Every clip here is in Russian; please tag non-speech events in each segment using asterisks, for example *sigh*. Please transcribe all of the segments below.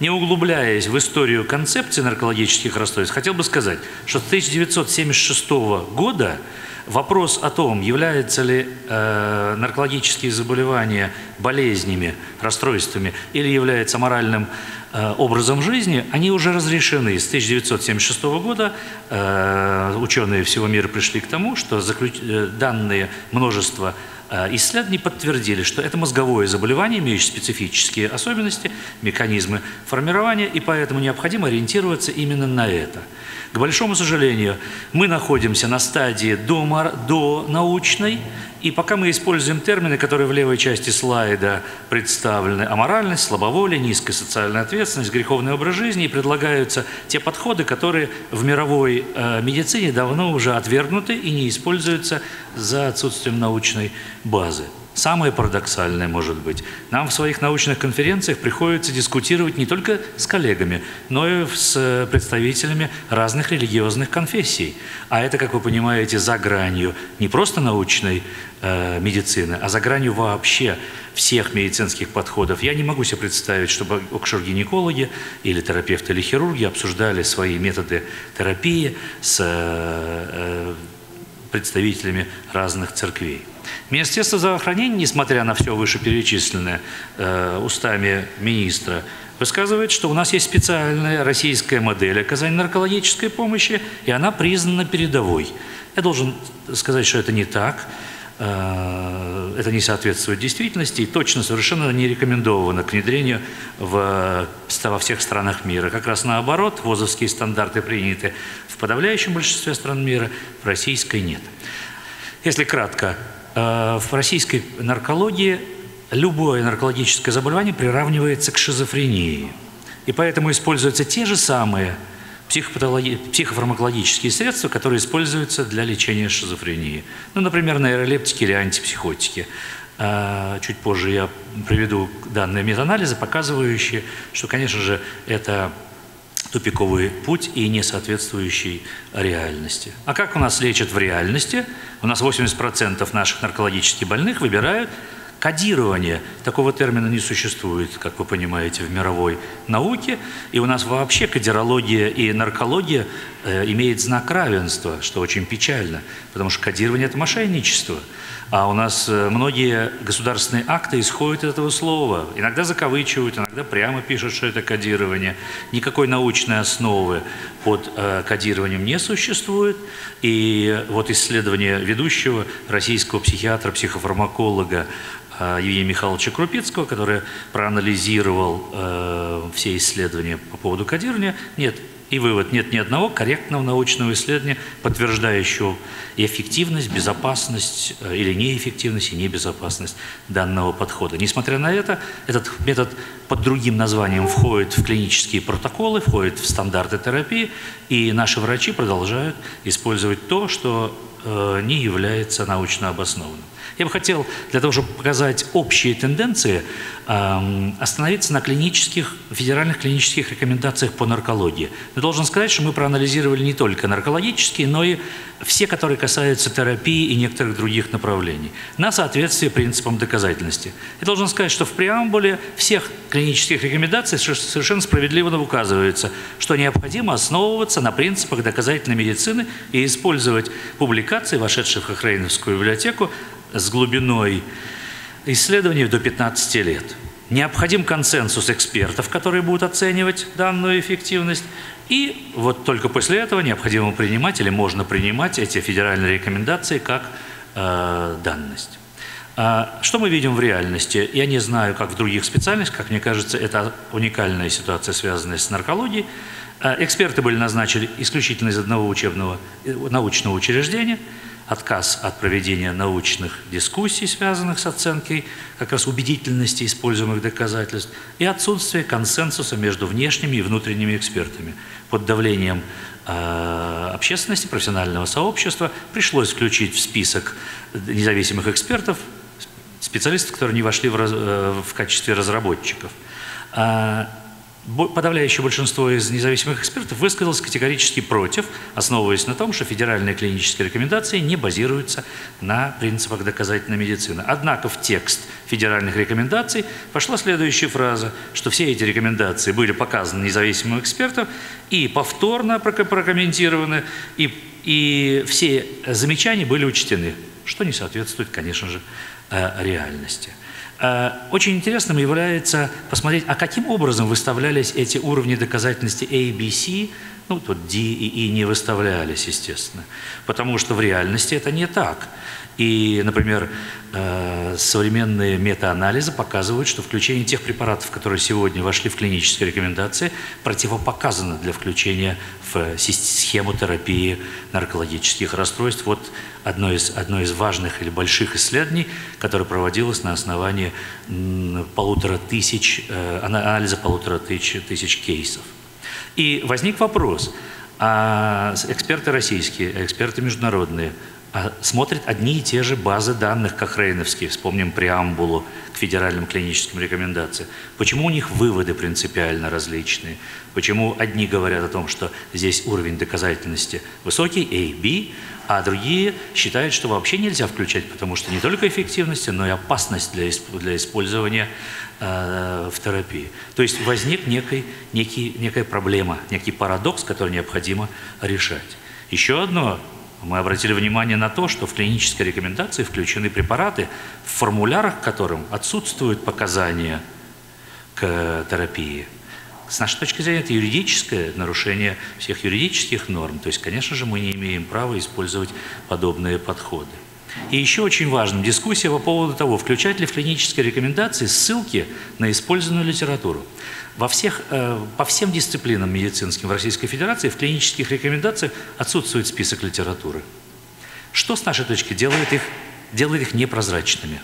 Не углубляясь в историю концепции наркологических расстройств, хотел бы сказать, что с 1976 года вопрос о том, являются ли э, наркологические заболевания болезнями, расстройствами или является моральным э, образом жизни, они уже разрешены. С 1976 года э, ученые всего мира пришли к тому, что заключ... Э, данные множество Э, исследования подтвердили, что это мозговое заболевание, имеющее специфические особенности, механизмы формирования, и поэтому необходимо ориентироваться именно на это. К большому сожалению, мы находимся на стадии до, до научной, и пока мы используем термины, которые в левой части слайда представлены, аморальность, слабоволие, низкая социальная ответственность, греховный образ жизни, и предлагаются те подходы, которые в мировой э, медицине давно уже отвергнуты и не используются за отсутствием научной базы. Самое парадоксальное может быть, нам в своих научных конференциях приходится дискутировать не только с коллегами, но и с представителями разных религиозных конфессий. А это, как вы понимаете, за гранью не просто научной э, медицины, а за гранью вообще всех медицинских подходов. Я не могу себе представить, чтобы окшер-гинекологи или терапевты или хирурги обсуждали свои методы терапии с э, представителями разных церквей. Министерство здравоохранения, несмотря на все вышеперечисленное э, устами министра, высказывает, что у нас есть специальная российская модель оказания наркологической помощи, и она признана передовой. Я должен сказать, что это не так. Э, это не соответствует действительности и точно совершенно не рекомендовано к внедрению в, во всех странах мира. Как раз наоборот, ВОЗовские стандарты приняты в подавляющем большинстве стран мира, в российской нет. Если кратко, в российской наркологии любое наркологическое заболевание приравнивается к шизофрении. И поэтому используются те же самые психофармакологические средства, которые используются для лечения шизофрении. Ну, например, нейролептики или антипсихотики. Э, чуть позже я приведу данные метаанализа, показывающие, что, конечно же, это тупиковый путь и не соответствующий реальности. А как у нас лечат в реальности? У нас 80% наших наркологических больных выбирают кодирование. Такого термина не существует, как вы понимаете, в мировой науке. И у нас вообще кодирология и наркология э, имеет знак равенства, что очень печально, потому что кодирование – это мошенничество. А у нас э, многие государственные акты исходят из этого слова. Иногда закавычивают, иногда прямо пишут, что это кодирование. Никакой научной основы под э, кодированием не существует. И вот исследование ведущего российского психиатра, психофармаколога э, Евгения Михайловича Крупицкого, который проанализировал э, все исследования по поводу кодирования, нет, и вывод, нет ни одного корректного научного исследования, подтверждающего эффективность, безопасность э, или неэффективность и небезопасность данного подхода. Несмотря на это, этот метод под другим названием входит в клинические протоколы, входит в стандарты терапии, и наши врачи продолжают использовать то, что э, не является научно обоснованным. Я бы хотел, для того, чтобы показать общие тенденции, остановиться на клинических, федеральных клинических рекомендациях по наркологии. Я должен сказать, что мы проанализировали не только наркологические, но и все, которые касаются терапии и некоторых других направлений, на соответствие принципам доказательности. Я должен сказать, что в преамбуле всех клинических рекомендаций совершенно справедливо указывается, что необходимо основываться на принципах доказательной медицины и использовать публикации, вошедшие в Хохрейновскую библиотеку, с глубиной исследований до 15 лет. Необходим консенсус экспертов, которые будут оценивать данную эффективность. И вот только после этого необходимо принимать или можно принимать эти федеральные рекомендации как э, данность. А что мы видим в реальности? Я не знаю, как в других специальностях, как мне кажется, это уникальная ситуация, связанная с наркологией. А эксперты были назначены исключительно из одного учебного, э, научного учреждения – отказ от проведения научных дискуссий, связанных с оценкой как раз убедительности используемых доказательств, и отсутствие консенсуса между внешними и внутренними экспертами. Под давлением э, общественности, профессионального сообщества пришлось включить в список независимых экспертов специалистов, которые не вошли в, раз, э, в качестве разработчиков. Подавляющее большинство из независимых экспертов высказалось категорически против, основываясь на том, что федеральные клинические рекомендации не базируются на принципах доказательной медицины. Однако в текст федеральных рекомендаций пошла следующая фраза, что все эти рекомендации были показаны независимым экспертам и повторно прокомментированы, и, и все замечания были учтены, что не соответствует, конечно же, э, реальности. Э, очень интересным является посмотреть, а каким образом выставлялись эти уровни доказательности A, B, C, ну, тут D и E не выставлялись, естественно, потому что в реальности это не так. И, например, э, современные метаанализы показывают, что включение тех препаратов, которые сегодня вошли в клинические рекомендации, противопоказано для включения в схему терапии наркологических расстройств. Вот одно из, одно из важных или больших исследований, которое проводилось на основании полутора тысяч, э, анализа полутора тысяч, тысяч кейсов. И возник вопрос, а эксперты российские, эксперты международные – а смотрят одни и те же базы данных кохрейновские, вспомним преамбулу к федеральным клиническим рекомендациям. Почему у них выводы принципиально различные? Почему одни говорят о том, что здесь уровень доказательности высокий, A, B, а другие считают, что вообще нельзя включать, потому что не только эффективность, но и опасность для, для использования э, в терапии. То есть возник некий, некий, некая проблема, некий парадокс, который необходимо решать. Еще одно мы обратили внимание на то, что в клинической рекомендации включены препараты, в формулярах которым отсутствуют показания к терапии. С нашей точки зрения, это юридическое нарушение всех юридических норм. То есть, конечно же, мы не имеем права использовать подобные подходы. И еще очень важным дискуссия по поводу того, включать ли в клинические рекомендации ссылки на использованную литературу. Во всех, э, по всем дисциплинам медицинским в Российской Федерации в клинических рекомендациях отсутствует список литературы. Что с нашей точки делает их, делает их непрозрачными?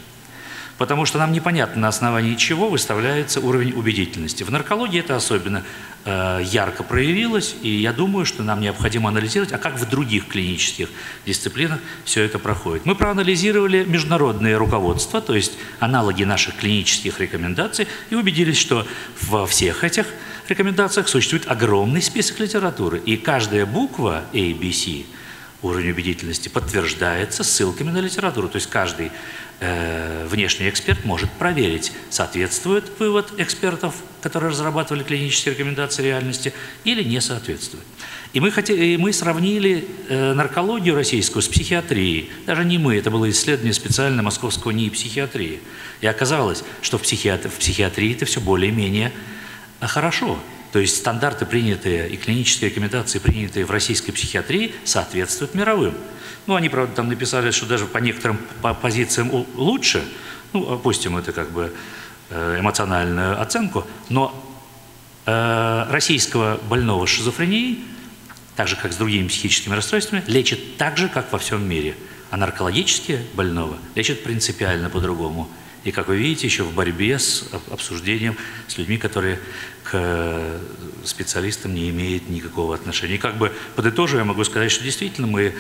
Потому что нам непонятно, на основании чего выставляется уровень убедительности. В наркологии это особенно э, ярко проявилось, и я думаю, что нам необходимо анализировать, а как в других клинических дисциплинах все это проходит. Мы проанализировали международные руководства, то есть аналоги наших клинических рекомендаций, и убедились, что во всех этих рекомендациях существует огромный список литературы, и каждая буква A, B, C уровень убедительности подтверждается ссылками на литературу. То есть каждый э, внешний эксперт может проверить, соответствует вывод экспертов, которые разрабатывали клинические рекомендации реальности, или не соответствует. И мы, хотели, и мы сравнили э, наркологию российскую с психиатрией. Даже не мы, это было исследование специально московского НИИ психиатрии. И оказалось, что в, психиатр, в психиатрии это все более-менее э, хорошо. То есть стандарты, принятые и клинические рекомендации, принятые в российской психиатрии, соответствуют мировым. Ну, они, правда, там написали, что даже по некоторым по позициям лучше, ну, опустим это как бы э, эмоциональную оценку, но э, российского больного шизофренией, так же, как с другими психическими расстройствами, лечат так же, как во всем мире. А наркологические больного лечат принципиально по-другому. И, как вы видите, еще в борьбе с обсуждением с людьми, которые к специалистам не имеют никакого отношения. И как бы подытоживая, я могу сказать, что действительно мы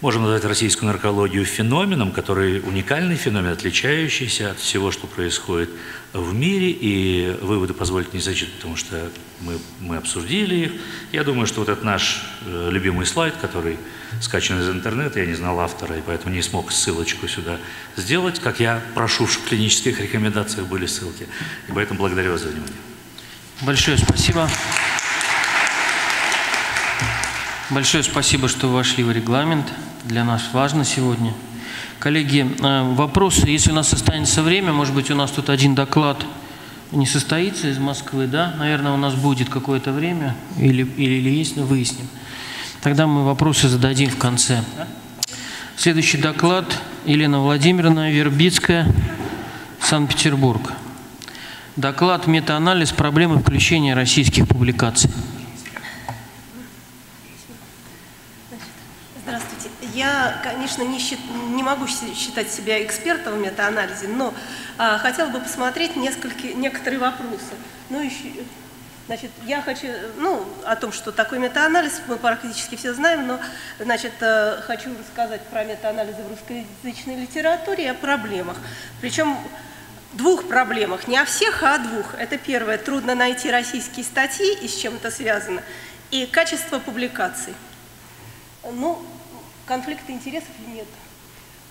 можем назвать российскую наркологию феноменом, который уникальный феномен, отличающийся от всего, что происходит в мире. И выводы позволить не зачитать, потому что мы, мы обсудили их. Я думаю, что вот этот наш э, любимый слайд, который скачан из интернета, я не знал автора, и поэтому не смог ссылочку сюда сделать, как я прошу, в клинических рекомендациях были ссылки. И поэтому благодарю вас за внимание. Большое спасибо. Большое спасибо, что вошли в регламент. Для нас важно сегодня. Коллеги, э, вопросы, если у нас останется время, может быть, у нас тут один доклад не состоится из Москвы, да? Наверное, у нас будет какое-то время или, или, или есть, выясним. Тогда мы вопросы зададим в конце. Следующий доклад Елена Владимировна Вербицкая, Санкт-Петербург. Доклад «Метаанализ проблемы включения российских публикаций». Здравствуйте. Я, конечно, не, счит, не могу считать себя экспертом в метаанализе, но а, хотела бы посмотреть несколько, некоторые вопросы. Ну, еще, Значит, я хочу, ну, о том, что такой метаанализ, мы практически все знаем, но, значит, э, хочу рассказать про метаанализы в русскоязычной литературе и о проблемах. Причем двух проблемах, не о всех, а о двух. Это первое, трудно найти российские статьи, и с чем это связано, и качество публикаций. Ну, конфликта интересов нет.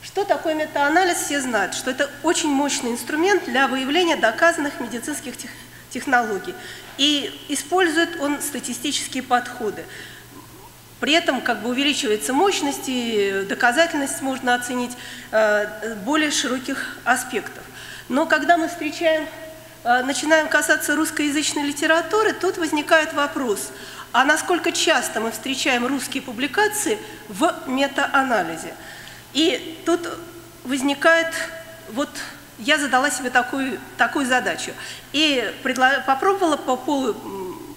Что такое метаанализ, все знают, что это очень мощный инструмент для выявления доказанных медицинских технологий. И использует он статистические подходы. При этом как бы увеличивается мощность и доказательность можно оценить э, более широких аспектов. Но когда мы встречаем, э, начинаем касаться русскоязычной литературы, тут возникает вопрос, а насколько часто мы встречаем русские публикации в метаанализе? И тут возникает, вот я задала себе такую, такую задачу и попробовала по, полу,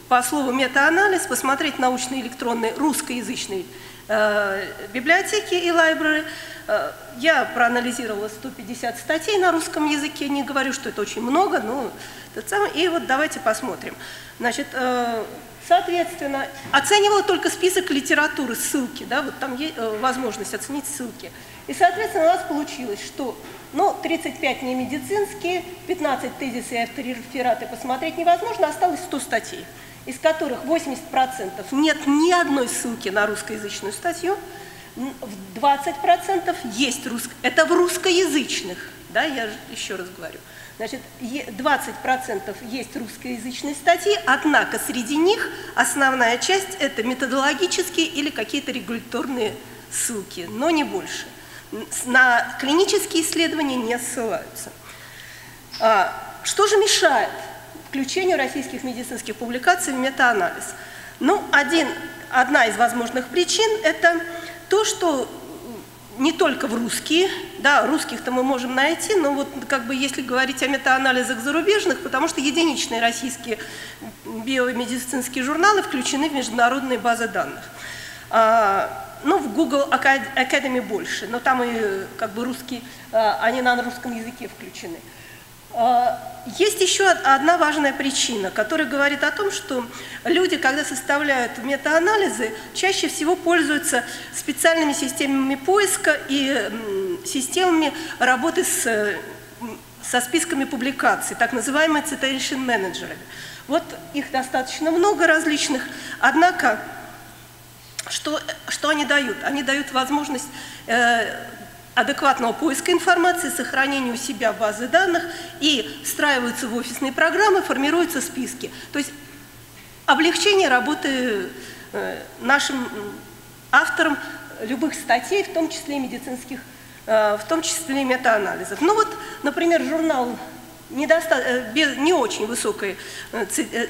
по слову метаанализ посмотреть научные электронные русскоязычные э, библиотеки и лайбрери, Э, я проанализировала 150 статей на русском языке, не говорю, что это очень много, но это самое. И вот давайте посмотрим. Значит, э, соответственно, оценивала только список литературы, ссылки, да, вот там есть э, возможность оценить ссылки. И, соответственно, у нас получилось, что ну, 35 не медицинские, 15 тезисы и авторефераты посмотреть невозможно, осталось 100 статей, из которых 80% нет ни одной ссылки на русскоязычную статью, в 20% есть русско... Это в русскоязычных, да, я еще раз говорю. Значит, 20% есть русскоязычные статьи, однако среди них основная часть – это методологические или какие-то регуляторные ссылки, но не больше. На клинические исследования не ссылаются. А, что же мешает включению российских медицинских публикаций в метаанализ? Ну, один, одна из возможных причин – это то, что не только в русские, да, русских-то мы можем найти, но вот как бы если говорить о метаанализах зарубежных, потому что единичные российские биомедицинские журналы включены в международные базы данных. А, ну, в Google Academy больше, но там и как бы русские, а, они на русском языке включены. А, есть еще одна важная причина, которая говорит о том, что люди, когда составляют метаанализы, чаще всего пользуются специальными системами поиска и системами работы с, со списками публикаций, так называемые citation менеджерами. Вот их достаточно много различных, однако что, что они дают? Они дают возможность э, адекватного поиска информации, сохранения у себя базы данных и встраиваются в офисные программы, формируются списки. То есть облегчение работы э, нашим авторам любых статей, в том числе и медицинских, э, в том числе и метаанализов. Ну вот, например, журнал. Э, не очень высокий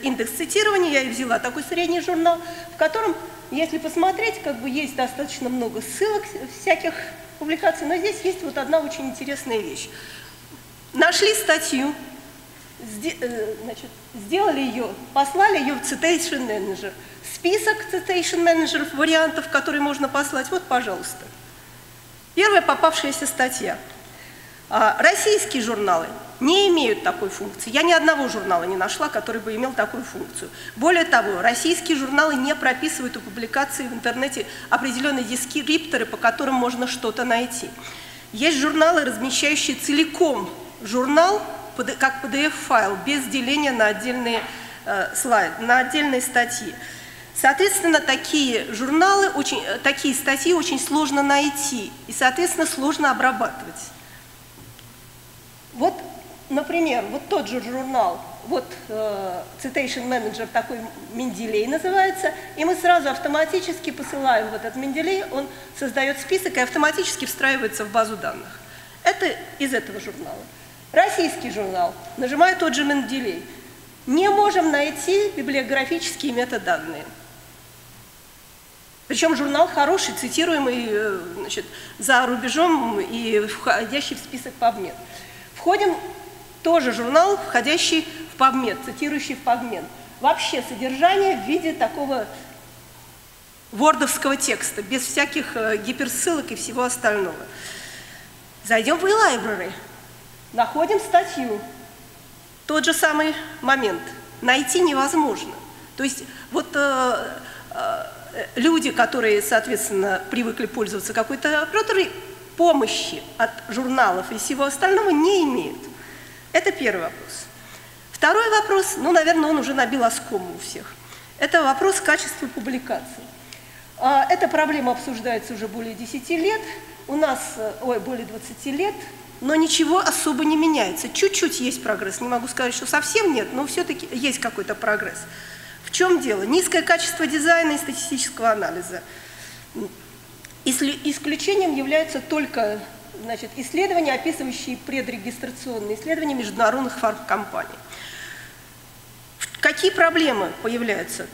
индекс цитирования, я взяла такой средний журнал, в котором, если посмотреть, как бы есть достаточно много ссылок всяких публикации. Но здесь есть вот одна очень интересная вещь. Нашли статью, э, значит, сделали ее, послали ее в Citation Manager. Список Citation Manager вариантов, которые можно послать, вот, пожалуйста. Первая попавшаяся статья. А, российские журналы не имеют такой функции. Я ни одного журнала не нашла, который бы имел такую функцию. Более того, российские журналы не прописывают у публикации в интернете определенные дескрипторы, по которым можно что-то найти. Есть журналы, размещающие целиком журнал как PDF-файл, без деления на отдельные э, слайды, на отдельные статьи. Соответственно, такие журналы, очень, э, такие статьи очень сложно найти и, соответственно, сложно обрабатывать. Вот например, вот тот же журнал, вот э, Citation Manager такой Менделей называется, и мы сразу автоматически посылаем в этот Менделей, он создает список и автоматически встраивается в базу данных. Это из этого журнала. Российский журнал, нажимаю тот же Менделей, не можем найти библиографические метаданные. Причем журнал хороший, цитируемый э, значит, за рубежом и входящий в список PubMed. Входим тоже журнал, входящий в PubMed, цитирующий в PubMed. Вообще содержание в виде такого вордовского текста, без всяких э, гиперссылок и всего остального. Зайдем в e-library, находим статью. Тот же самый момент. Найти невозможно. То есть вот э, э, люди, которые, соответственно, привыкли пользоваться какой-то аппаратурой, помощи от журналов и всего остального не имеют. Это первый вопрос. Второй вопрос, ну, наверное, он уже набил оскому у всех. Это вопрос качества публикации. А, эта проблема обсуждается уже более 10 лет, у нас, э, ой, более 20 лет, но ничего особо не меняется. Чуть-чуть есть прогресс, не могу сказать, что совсем нет, но все-таки есть какой-то прогресс. В чем дело? Низкое качество дизайна и статистического анализа. Исключением являются только значит, исследования, описывающие предрегистрационные исследования международных фармкомпаний. Какие проблемы появляются?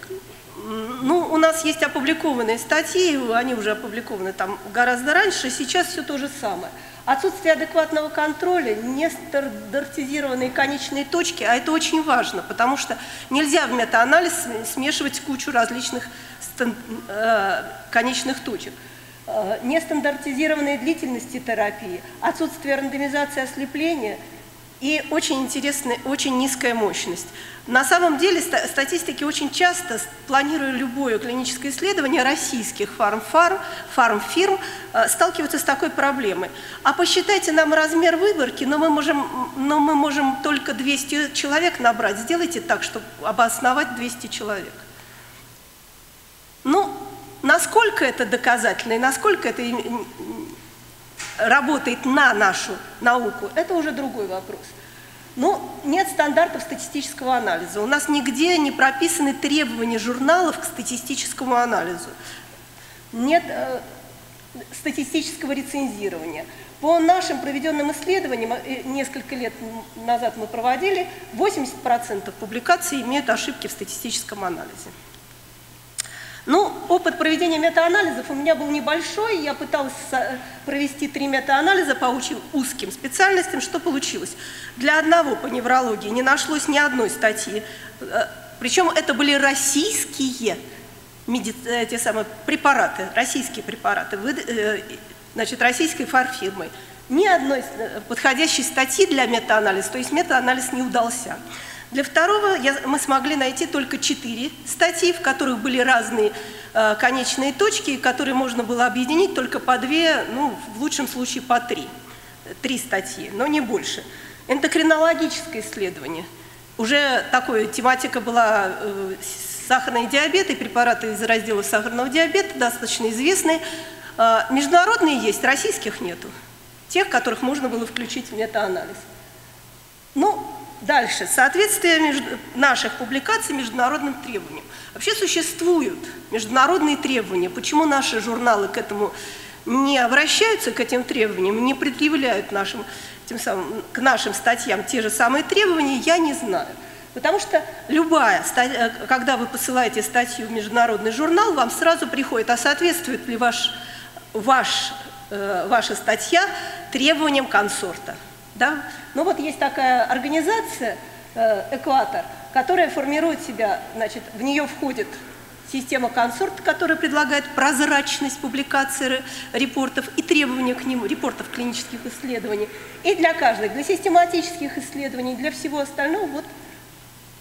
Ну, у нас есть опубликованные статьи, они уже опубликованы там гораздо раньше, сейчас все то же самое. Отсутствие адекватного контроля, нестандартизированные конечные точки, а это очень важно, потому что нельзя в метаанализ смешивать кучу различных э, конечных точек. Э, нестандартизированные длительности терапии, отсутствие рандомизации ослепления – и очень интересная, очень низкая мощность. На самом деле статистики очень часто, планируя любое клиническое исследование российских фармфарм, фармфирм, э, сталкиваются с такой проблемой. А посчитайте нам размер выборки, но мы можем, но мы можем только 200 человек набрать. Сделайте так, чтобы обосновать 200 человек. Ну, насколько это доказательно и насколько это работает на нашу науку, это уже другой вопрос. Но нет стандартов статистического анализа. У нас нигде не прописаны требования журналов к статистическому анализу. Нет э, статистического рецензирования. По нашим проведенным исследованиям, э, несколько лет назад мы проводили, 80% публикаций имеют ошибки в статистическом анализе. Ну, опыт проведения метаанализов у меня был небольшой. Я пыталась провести три метаанализа по очень узким специальностям. Что получилось? Для одного по неврологии не нашлось ни одной статьи. Э, Причем это были российские меди... те самые препараты, российские препараты, э, значит, российской фарфирмой. Ни одной э, подходящей статьи для метаанализа, то есть метаанализ не удался. Для второго я, мы смогли найти только четыре статьи, в которых были разные э, конечные точки, которые можно было объединить только по две, ну, в лучшем случае по три. Три статьи, но не больше. Эндокринологическое исследование. Уже такая тематика была э, сахарный диабет и препараты из раздела сахарного диабета, достаточно известные. Э, международные есть, российских нету. Тех, которых можно было включить в метаанализ. Ну, Дальше. Соответствие между, наших публикаций международным требованиям. Вообще существуют международные требования. Почему наши журналы к этому не обращаются, к этим требованиям, не предъявляют нашим, тем самым, к нашим статьям те же самые требования, я не знаю. Потому что любая, э, когда вы посылаете статью в международный журнал, вам сразу приходит, а соответствует ли ваш, ваш, э, ваша статья требованиям консорта. Да? Ну вот есть такая организация э, «Экватор», которая формирует себя, значит, в нее входит система консорт, которая предлагает прозрачность публикации репортов и требования к ним, репортов клинических исследований. И для каждой, для систематических исследований, для всего остального, вот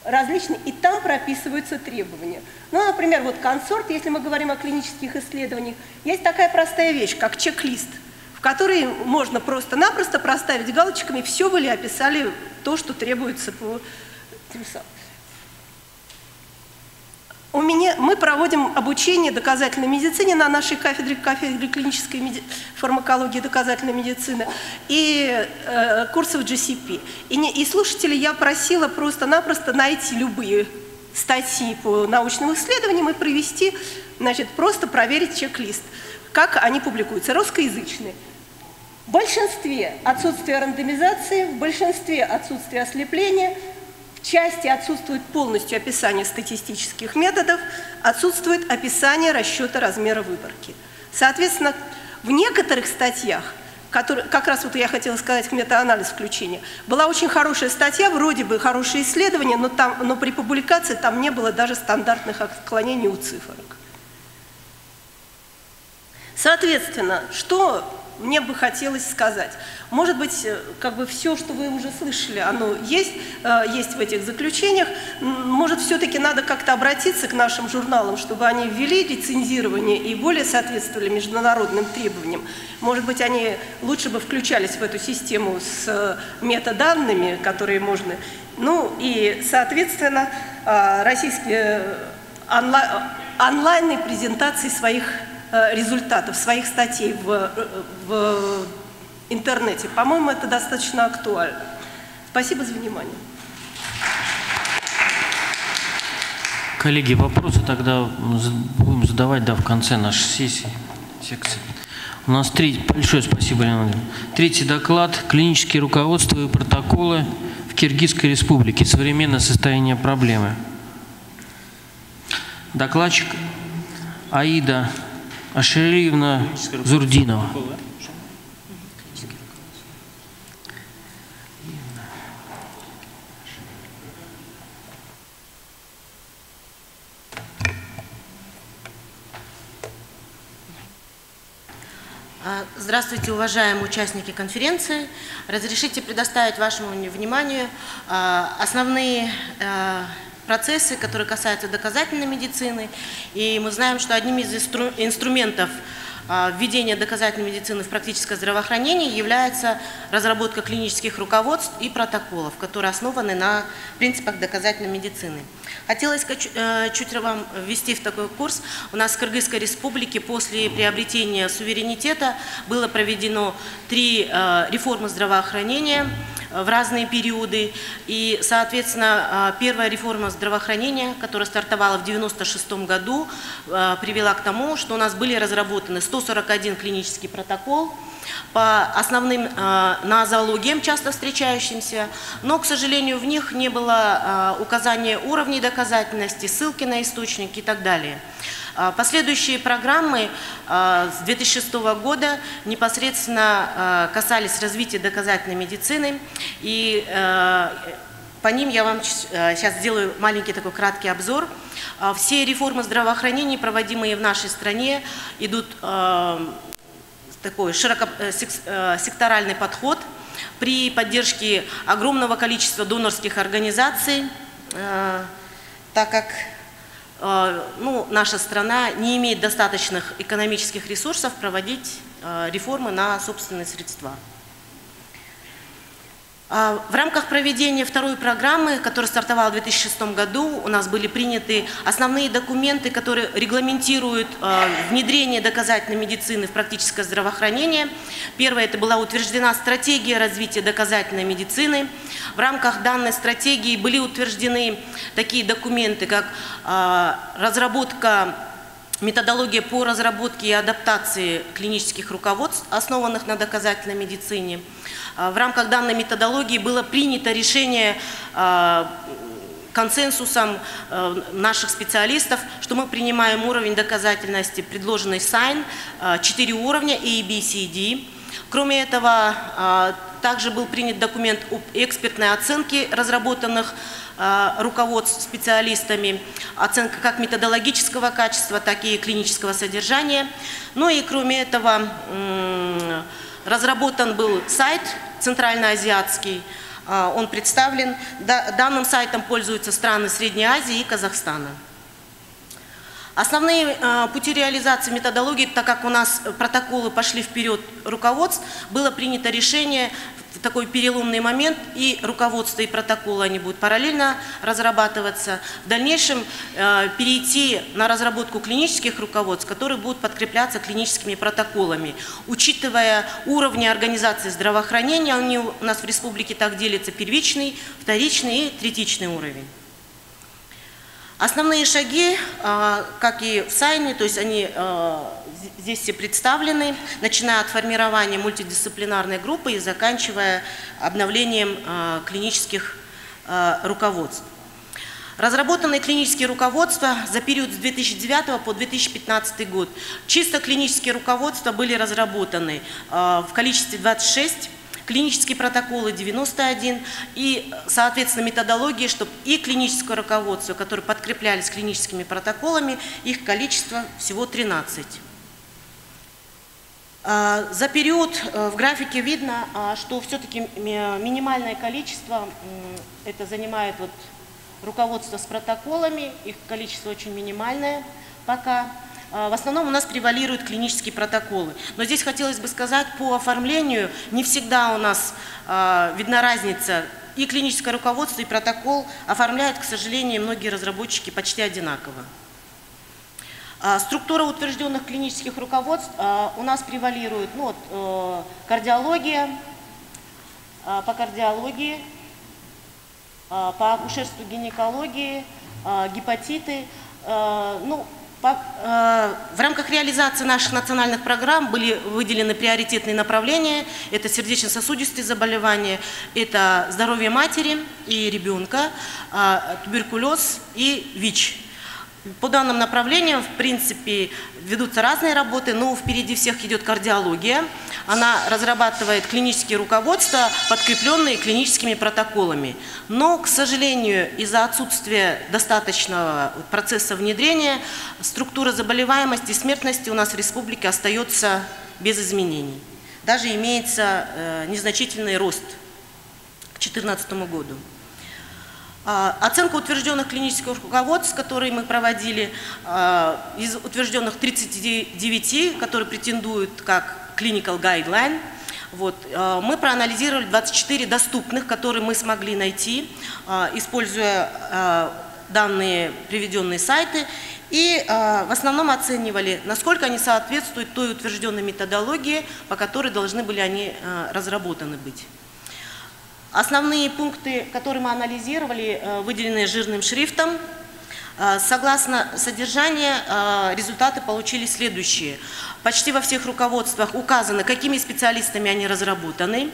различные, и там прописываются требования. Ну, например, вот консорт, если мы говорим о клинических исследованиях, есть такая простая вещь, как чек-лист – которые можно просто-напросто проставить галочками, все вы ли описали то, что требуется по. У меня, мы проводим обучение доказательной медицине на нашей кафедре, кафедре клинической меди... фармакологии доказательной медицины и э, курсов GCP. И, не, и слушателей я просила просто-напросто найти любые статьи по научным исследованиям и провести, значит, просто проверить чек-лист, как они публикуются. Русскоязычные. В большинстве отсутствие рандомизации, в большинстве отсутствие ослепления, в части отсутствует полностью описание статистических методов, отсутствует описание расчета размера выборки. Соответственно, в некоторых статьях, которые, как раз вот я хотела сказать метаанализ включения, была очень хорошая статья, вроде бы хорошее исследование, но, там, но при публикации там не было даже стандартных отклонений у цифрок. Соответственно, что мне бы хотелось сказать. Может быть, э, как бы все, что вы уже слышали, оно есть, э, есть в этих заключениях. Может, все-таки надо как-то обратиться к нашим журналам, чтобы они ввели лицензирование и более соответствовали международным требованиям. Может быть, они лучше бы включались в эту систему с э, метаданными, которые можно... Ну и, соответственно, российские онлайн, онлайнной презентации своих результатов своих статей в, э, в интернете. По-моему, это достаточно актуально. Спасибо за внимание. Коллеги, вопросы тогда будем задавать да, в конце нашей сессии, секции. У нас третий, большое спасибо, Леонид. Третий доклад «Клинические руководства и протоколы в Киргизской республике. Современное состояние проблемы». Докладчик Аида Ашериевна Зурдинова. А, здравствуйте, уважаемые участники конференции. Разрешите предоставить вашему вниманию а, основные а, процессы, которые касаются доказательной медицины. И мы знаем, что одним из инстру инструментов а, введения доказательной медицины в практическое здравоохранение является разработка клинических руководств и протоколов, которые основаны на принципах доказательной медицины. Хотелось э, чуть вам ввести в такой курс. У нас в Кыргызской республике после приобретения суверенитета было проведено три э, реформы здравоохранения – в разные периоды. И, соответственно, а, первая реформа здравоохранения, которая стартовала в 1996 году, а, привела к тому, что у нас были разработаны 141 клинический протокол, по основным э, нозологиям, часто встречающимся, но, к сожалению, в них не было указания уровней доказательности, ссылки на источники и так далее. А, последующие программы а, с 2006 года непосредственно а, касались развития доказательной медицины. И по ним я вам сейчас сделаю маленький такой краткий обзор. Все реформы здравоохранения, проводимые в нашей стране, идут такой широко э, э, секторальный подход при поддержке огромного количества донорских организаций, так как ну, наша страна не имеет достаточных экономических ресурсов проводить э, реформы на собственные средства. А, в рамках проведения второй программы, которая стартовала в 2006 году, у нас были приняты основные документы, которые регламентируют а, внедрение доказательной медицины в практическое здравоохранение. Первое – это была утверждена стратегия развития доказательной медицины. В рамках данной стратегии были утверждены такие документы, как а, разработка методология по разработке и адаптации клинических руководств, основанных на доказательной медицине. А, в рамках данной методологии было принято решение а, консенсусом а, наших специалистов, что мы принимаем уровень доказательности, предложенный САЙН, 4 уровня A, B, C, D. Кроме этого, также был принят документ об экспертной оценке разработанных руководств специалистами, оценка как методологического качества, так и клинического содержания. Ну и кроме этого, Разработан был сайт центральноазиатский, а, он представлен. Данным сайтом пользуются страны Средней Азии и Казахстана. Основные а, пути реализации методологии, так как у нас протоколы пошли вперед руководств, было принято решение такой переломный момент, и руководство, и протоколы, они будут параллельно разрабатываться. В дальнейшем э, перейти на разработку клинических руководств, которые будут подкрепляться клиническими протоколами. Учитывая уровни организации здравоохранения, они у нас в республике так делятся первичный, вторичный и третичный уровень. Основные шаги, а, как и в Сайне, то есть они а, здесь все представлены, начиная от формирования мультидисциплинарной группы и заканчивая обновлением а, клинических руководств. Разработанные клинические руководства за период с 2009 по 2015 год. Чисто клинические руководства были разработаны в количестве 26 клинические протоколы 91 и, соответственно, методологии, чтобы и клиническое руководство, которые подкреплялись клиническими протоколами, их количество всего 13. А, За период э, в графике видно, а, что все-таки минимальное количество, это занимает вот руководство с протоколами, их количество очень минимальное пока. А, В основном у нас превалируют клинические протоколы. Но здесь хотелось бы сказать, по оформлению не всегда у нас а, видна разница. И клиническое руководство, и протокол оформляют, к сожалению, многие разработчики почти одинаково. А, Структура утвержденных клинических руководств у нас превалирует ну, вот, э, кардиология, по кардиологии, по акушерству гинекологии, гепатиты. Ну, в рамках реализации наших национальных программ были выделены приоритетные направления. Это сердечно-сосудистые заболевания, это здоровье матери и ребенка, а, туберкулез и ВИЧ. По данным направлениям, в принципе, ведутся разные работы, но впереди всех идет кардиология. Она разрабатывает клинические руководства, подкрепленные клиническими протоколами. Но, к сожалению, из-за отсутствия достаточного процесса внедрения, структура заболеваемости и смертности у нас в республике остается без изменений. Даже имеется э, незначительный рост к 2014 году. А, Оценка утвержденных клинических руководств, которые мы проводили, а, из утвержденных 39, которые претендуют как clinical guideline, вот, а, мы проанализировали 24 доступных, которые мы смогли найти, используя данные приведенные сайты, и в основном оценивали, насколько они соответствуют той утвержденной методологии, по которой должны были они разработаны быть. Основные пункты, которые мы анализировали, э, выделены жирным шрифтом. Э, Согласно содержанию, э, результаты получили следующие. Почти во всех руководствах указано, какими специалистами они разработаны.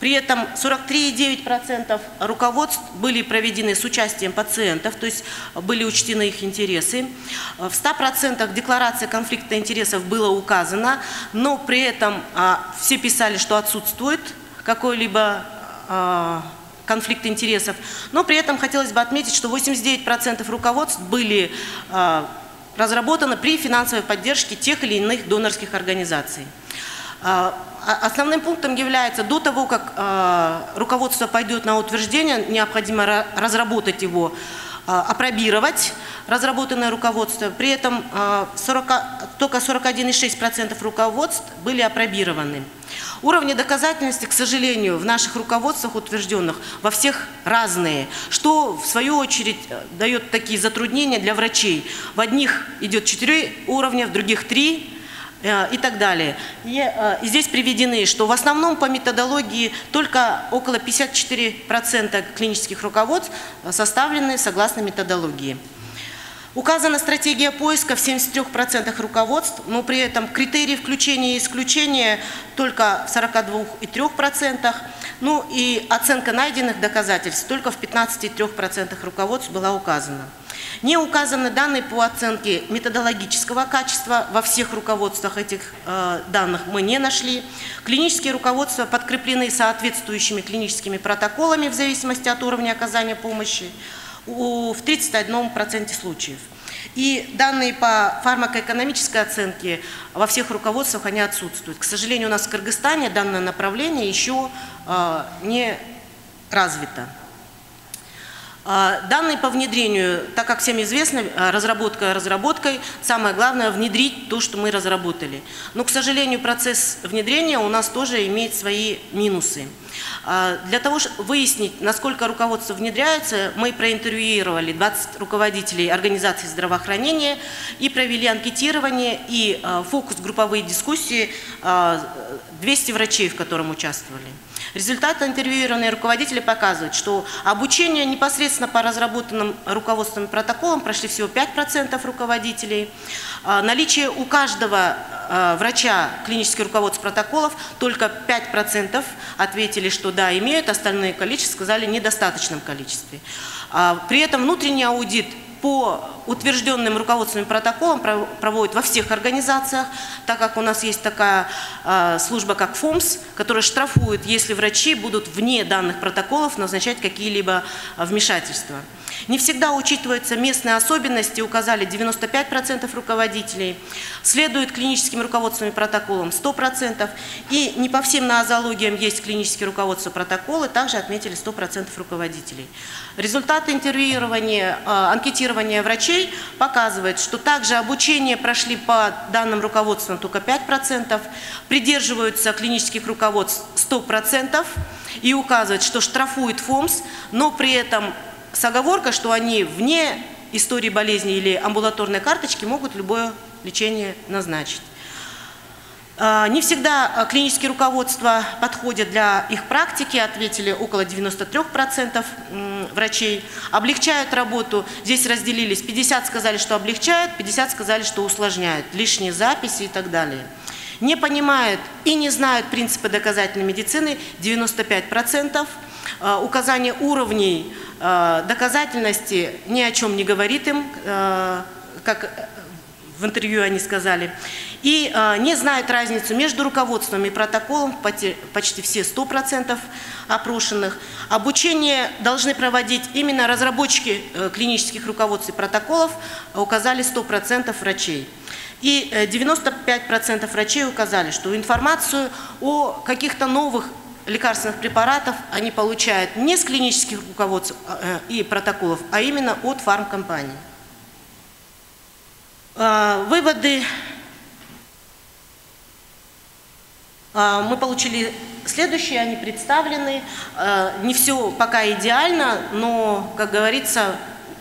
При этом 43,9% руководств были проведены с участием пациентов, то есть были учтены их интересы. В 100% декларация конфликта интересов было указано, но при этом а, все писали, что отсутствует какой-либо а, конфликт интересов. Но при этом хотелось бы отметить, что 89% руководств были а, разработаны при финансовой поддержке тех или иных донорских организаций. А, Основным пунктом является, до того, как руководство пойдет на утверждение, необходимо ра- разработать его, апробировать разработанное руководство. При этом а, 40 только 41,6% руководств были апробированы. Уровни доказательности, к сожалению, в наших руководствах утвержденных во всех разные, что в свою очередь э, дает такие затруднения для врачей. В одних идет 4 уровня, в других 3 э, и так далее. Э, и здесь приведены, что в основном по методологии только около 54% клинических руководств составлены согласно методологии. Указана стратегия поиска в 73% руководств, но при этом критерии включения и исключения только в 42,3%, ну и оценка найденных доказательств только в 15,3% руководств была указана. Не указаны данные по оценке методологического качества. Во всех руководствах этих э, данных мы не нашли. Клинические руководства подкреплены соответствующими клиническими протоколами в зависимости от уровня оказания помощи в 31% случаев. И данные по фармакоэкономической оценке во всех руководствах они отсутствуют. К сожалению, у нас в Кыргызстане данное направление еще э, не развито. А, Данные по внедрению, так как всем известно, а, разработка разработкой, самое главное внедрить то, что мы разработали. Но, к сожалению, процесс внедрения у нас тоже имеет свои минусы. А, Для того, чтобы выяснить, насколько руководство внедряется, мы проинтервьюировали 20 руководителей организаций здравоохранения и провели анкетирование и а, фокус-групповые дискуссии а, 200 врачей, в котором участвовали. Результаты интервьюированные руководители показывают, что обучение непосредственно по разработанным руководственным протоколам прошли всего 5% руководителей. А, Наличие у каждого а, врача клинических руководств протоколов только 5% ответили, что да, имеют, остальное количество сказали недостаточном количестве. А, При этом внутренний аудит по утвержденным руководственным протоколом проводят во всех организациях, так как у нас есть такая э, служба, как ФОМС, которая штрафует, если врачи будут вне данных протоколов назначать какие-либо вмешательства. Не всегда учитываются местные особенности, указали 95% руководителей. Следует клиническим руководственным протоколам 100%. И не по всем нозологиям есть клинические руководства протоколы, также отметили 100% руководителей. Результаты интервьюирования, а, анкетирования врачей показывают, что также обучение прошли по данным руководствам только 5%, придерживаются клинических руководств 100% и указывают, что штрафует ФОМС, но при этом с оговоркой, что они вне истории болезни или амбулаторной карточки могут любое лечение назначить. А, не всегда а, клинические руководства подходят для их практики, ответили около 93% врачей. Облегчают работу, здесь разделились, 50 сказали, что облегчают, 50 сказали, что усложняют, лишние записи и так далее. Не понимают и не знают принципы доказательной медицины 95%. А, указание уровней Э, доказательности ни о чем не говорит им, э, как в интервью они сказали, и э, не знают разницу между руководством и протоколом, почти все 100% опрошенных. Обучение должны проводить именно разработчики клинических руководств и протоколов, указали 100% врачей. И 95% врачей указали, что информацию о каких-то новых лекарственных препаратов они получают не с клинических руководств э, и протоколов, а именно от фармкомпаний. А, выводы а, мы получили следующие, они представлены. А, не все пока идеально, но, как говорится,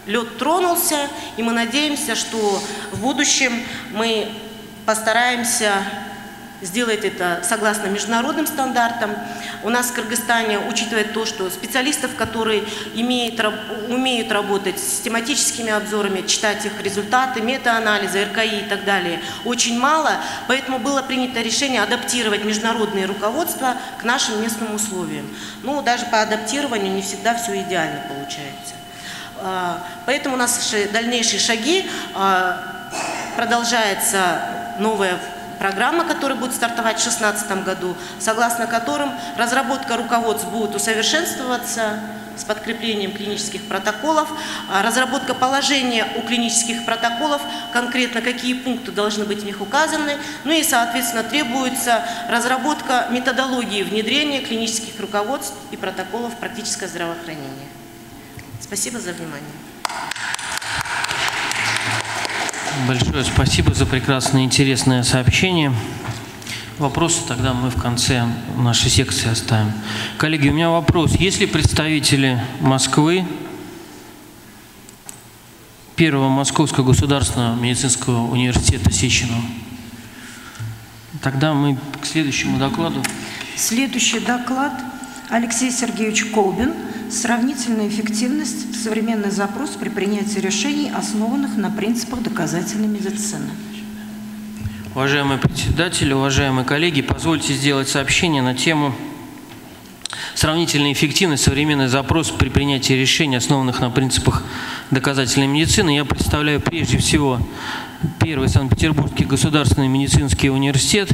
лед тронулся, и мы надеемся, что в будущем мы постараемся сделать это согласно международным стандартам. У нас в Кыргызстане, учитывая то, что специалистов, которые имеют, умеют работать с систематическими обзорами, читать их результаты, метаанализы, РКИ и так далее, очень мало, поэтому было принято решение адаптировать международные руководства к нашим местным условиям. Но даже по адаптированию не всегда все идеально получается. А, поэтому у нас дальнейшие шаги а, продолжается новая программа, которая будет стартовать в 2016 году, согласно которым разработка руководств будет усовершенствоваться с подкреплением клинических протоколов, а разработка положения у клинических протоколов, конкретно какие пункты должны быть в них указаны, ну и, соответственно, требуется разработка методологии внедрения клинических руководств и протоколов в практическое здравоохранение. Спасибо за внимание. Большое спасибо за прекрасное интересное сообщение. Вопросы тогда мы в конце нашей секции оставим. Коллеги, у меня вопрос. Есть ли представители Москвы, Первого Московского государственного медицинского университета Сеченова? Тогда мы к следующему докладу. Следующий доклад Алексей Сергеевич Колбин – Сравнительная эффективность – современный запрос при принятии решений, основанных на принципах доказательной медицины. Уважаемый председатель, уважаемые коллеги, позвольте сделать сообщение на тему сравнительная эффективность, современный запрос при принятии решений, основанных на принципах доказательной медицины. Я представляю прежде всего Первый Санкт-Петербургский государственный медицинский университет,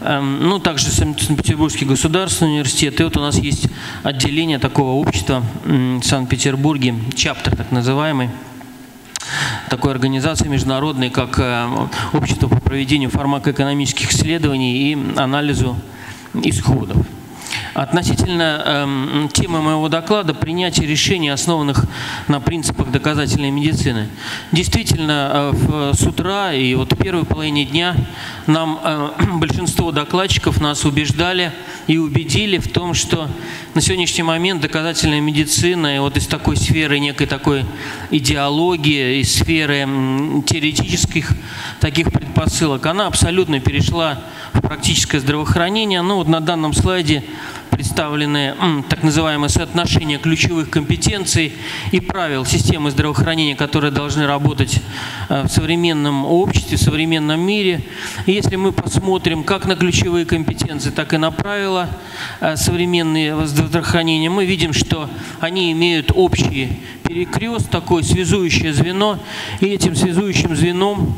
эм, ну, также Санкт-Петербургский государственный университет. И вот у нас есть отделение такого общества в Санкт-Петербурге, чаптер так называемый, такой организации международной, как э, Общество по проведению фармакоэкономических исследований и анализу исходов. Относительно э, темы моего доклада принятие решений, основанных на принципах доказательной медицины. Действительно, э, с утра и вот в первой половине дня нам э, *clears throat* большинство докладчиков нас убеждали и убедили в том, что на сегодняшний момент доказательная медицина и вот из такой сферы некой такой идеологии, из сферы теоретических таких предпосылок, она абсолютно перешла в практическое здравоохранение. Ну вот на данном слайде представлены так называемое соотношение ключевых компетенций и правил системы здравоохранения, которые должны работать э, в современном обществе, в современном мире. И если мы посмотрим как на ключевые компетенции, так и на правила э, современные здравоохранения, мы видим, что они имеют общий перекрест, такое связующее звено, и этим связующим звеном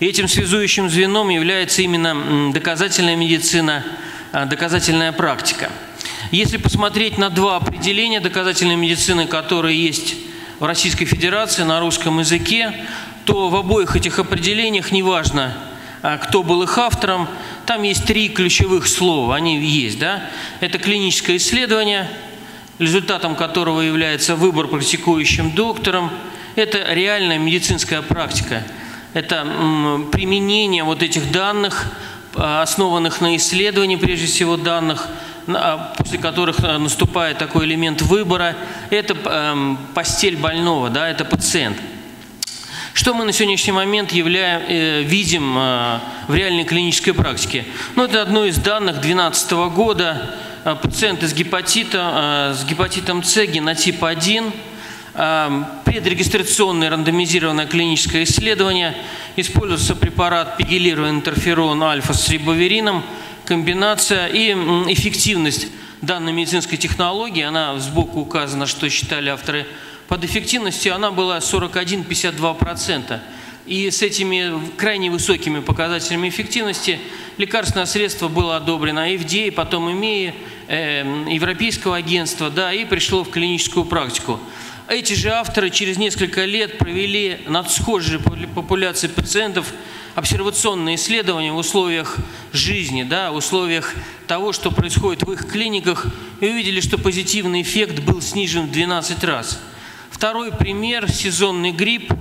этим связующим звеном является именно доказательная медицина, доказательная практика. Если посмотреть на два определения доказательной медицины, которые есть в Российской Федерации на русском языке, то в обоих этих определениях, неважно, а, кто был их автором, там есть три ключевых слова, они есть, да? Это клиническое исследование, результатом которого является выбор практикующим доктором, это реальная медицинская практика – это применение вот этих данных, основанных на исследовании, прежде всего данных, а, после которых а, наступает такой элемент выбора, это эм, постель больного, да, это пациент. Что мы на сегодняшний момент являем, э, видим э, в реальной клинической практике? Ну, это одно из данных 2012 года. Э, пациенты с, гепатита, с гепатитом С, генотип 1, Эм, предрегистрационное рандомизированное клиническое исследование. Используется препарат пигелированный интерферон альфа с рибоверином, комбинация и эффективность данной медицинской технологии, она сбоку указана, что считали авторы, под эффективностью она была 41-52%. И с этими крайне высокими показателями эффективности лекарственное средство было одобрено FDA, потом ИМЕИ, э, Европейского агентства, да, и пришло в клиническую практику. Эти же авторы через несколько лет провели над схожей популяцией пациентов обсервационные исследования в условиях жизни, да, в условиях того, что происходит в их клиниках, и увидели, что позитивный эффект был снижен в 12 раз. Второй пример – сезонный грипп,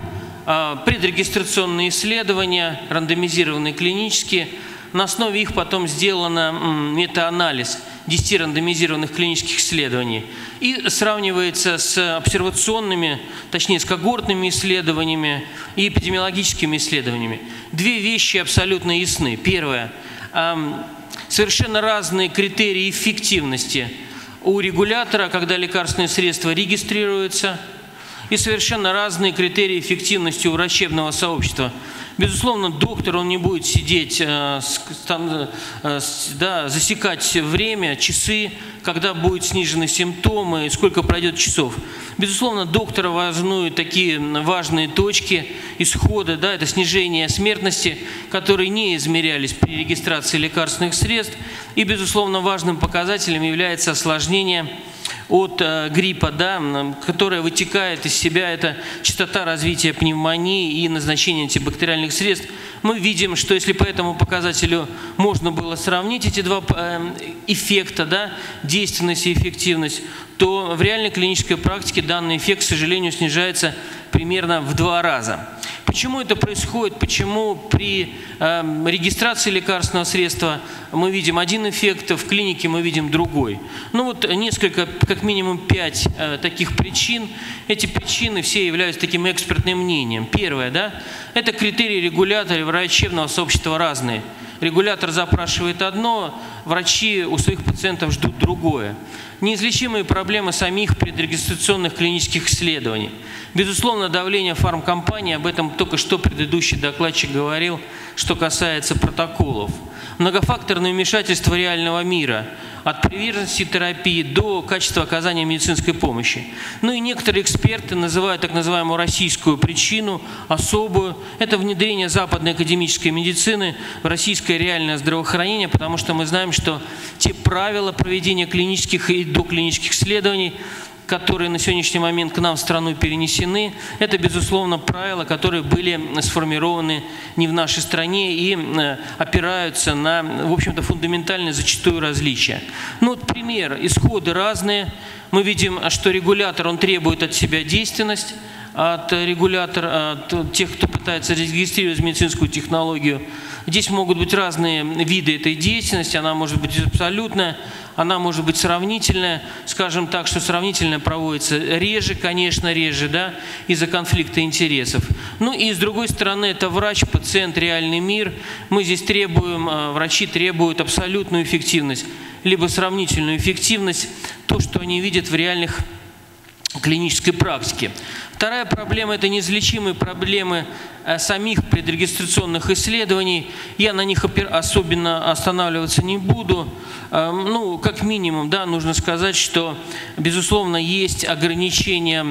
а, предрегистрационные исследования, рандомизированные клинические. На основе их потом сделано метаанализ – 10 рандомизированных клинических исследований и сравнивается с обсервационными, точнее с когортными исследованиями и эпидемиологическими исследованиями. Две вещи абсолютно ясны. Первое. Совершенно разные критерии эффективности у регулятора, когда лекарственное средство регистрируется, и совершенно разные критерии эффективности у врачебного сообщества – Безусловно, доктор, он не будет сидеть, э, э, да, засекать время, часы, когда будут снижены симптомы, сколько пройдет часов. Безусловно, доктора волнуют такие важные точки исхода, да, это снижение смертности, которые не измерялись при регистрации лекарственных средств. И, безусловно, важным показателем является осложнение от э, гриппа, да, которая вытекает из себя, это частота развития пневмонии и назначение антибактериальных средств, мы видим, что если по этому показателю можно было сравнить эти два э, эффекта, да, действенность и эффективность, то в реальной клинической практике данный эффект, к сожалению, снижается примерно в два раза. Почему это происходит? Почему при э, регистрации лекарственного средства мы видим один эффект, в клинике мы видим другой? Ну вот несколько, как минимум пять э, таких причин. Эти причины все являются таким экспертным мнением. Первое, да, это критерии регулятора врачебного сообщества разные. Регулятор запрашивает одно, врачи у своих пациентов ждут другое неизлечимые проблемы самих предрегистрационных клинических исследований. Безусловно, давление фармкомпании, об этом только что предыдущий докладчик говорил, что касается протоколов. Многофакторное вмешательство реального мира – от приверженности терапии до качества оказания медицинской помощи. Ну и некоторые эксперты называют так называемую российскую причину, особую. Это внедрение западной академической медицины в российское реальное здравоохранение, потому что мы знаем, что те правила проведения клинических и доклинических исследований которые на сегодняшний момент к нам в страну перенесены, это, безусловно, правила, которые были сформированы не в нашей стране и э, опираются на, в общем-то, фундаментальные зачастую различия. Ну вот пример. Исходы разные. Мы видим, что регулятор, он требует от себя действенность, от регулятора, от тех, кто пытается регистрировать медицинскую технологию. Здесь могут быть разные виды этой деятельности, она может быть абсолютная, она может быть сравнительная, скажем так, что сравнительная проводится реже, конечно, реже, да, из-за конфликта интересов. Ну и с другой стороны, это врач, пациент, реальный мир. Мы здесь требуем, э, врачи требуют абсолютную эффективность, либо сравнительную эффективность, то, что они видят в реальных клинической практике. Вторая проблема – это неизлечимые проблемы э, самих предрегистрационных исследований. Я на них особенно останавливаться не буду. Эм, ну, как минимум, да, нужно сказать, что, безусловно, есть ограничения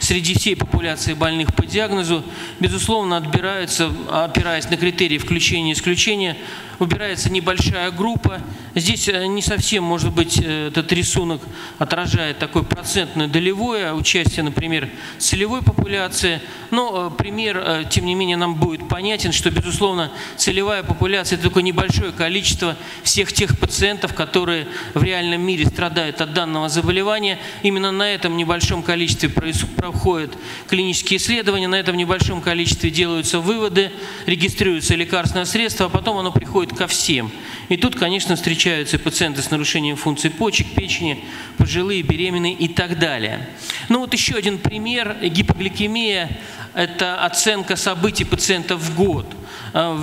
среди всей популяции больных по диагнозу. Безусловно, отбираются, опираясь на критерии включения и исключения, выбирается небольшая группа. Здесь э, не совсем, может быть, э, этот рисунок отражает такое процентное долевое участие, например, целевой популяции. Но э, пример, тем не менее, нам будет понятен, что, безусловно, целевая популяция – это только небольшое количество всех тех пациентов, которые в реальном мире страдают от данного заболевания. Именно на этом небольшом количестве проходят клинические исследования, на этом небольшом количестве делаются выводы, регистрируются лекарственное средство, а потом оно приходит ко всем. И тут, конечно, встречаются пациенты с нарушением функций почек, печени, пожилые, беременные и так далее. Ну вот еще один пример. Гипогликемия – это оценка событий пациента в год. А,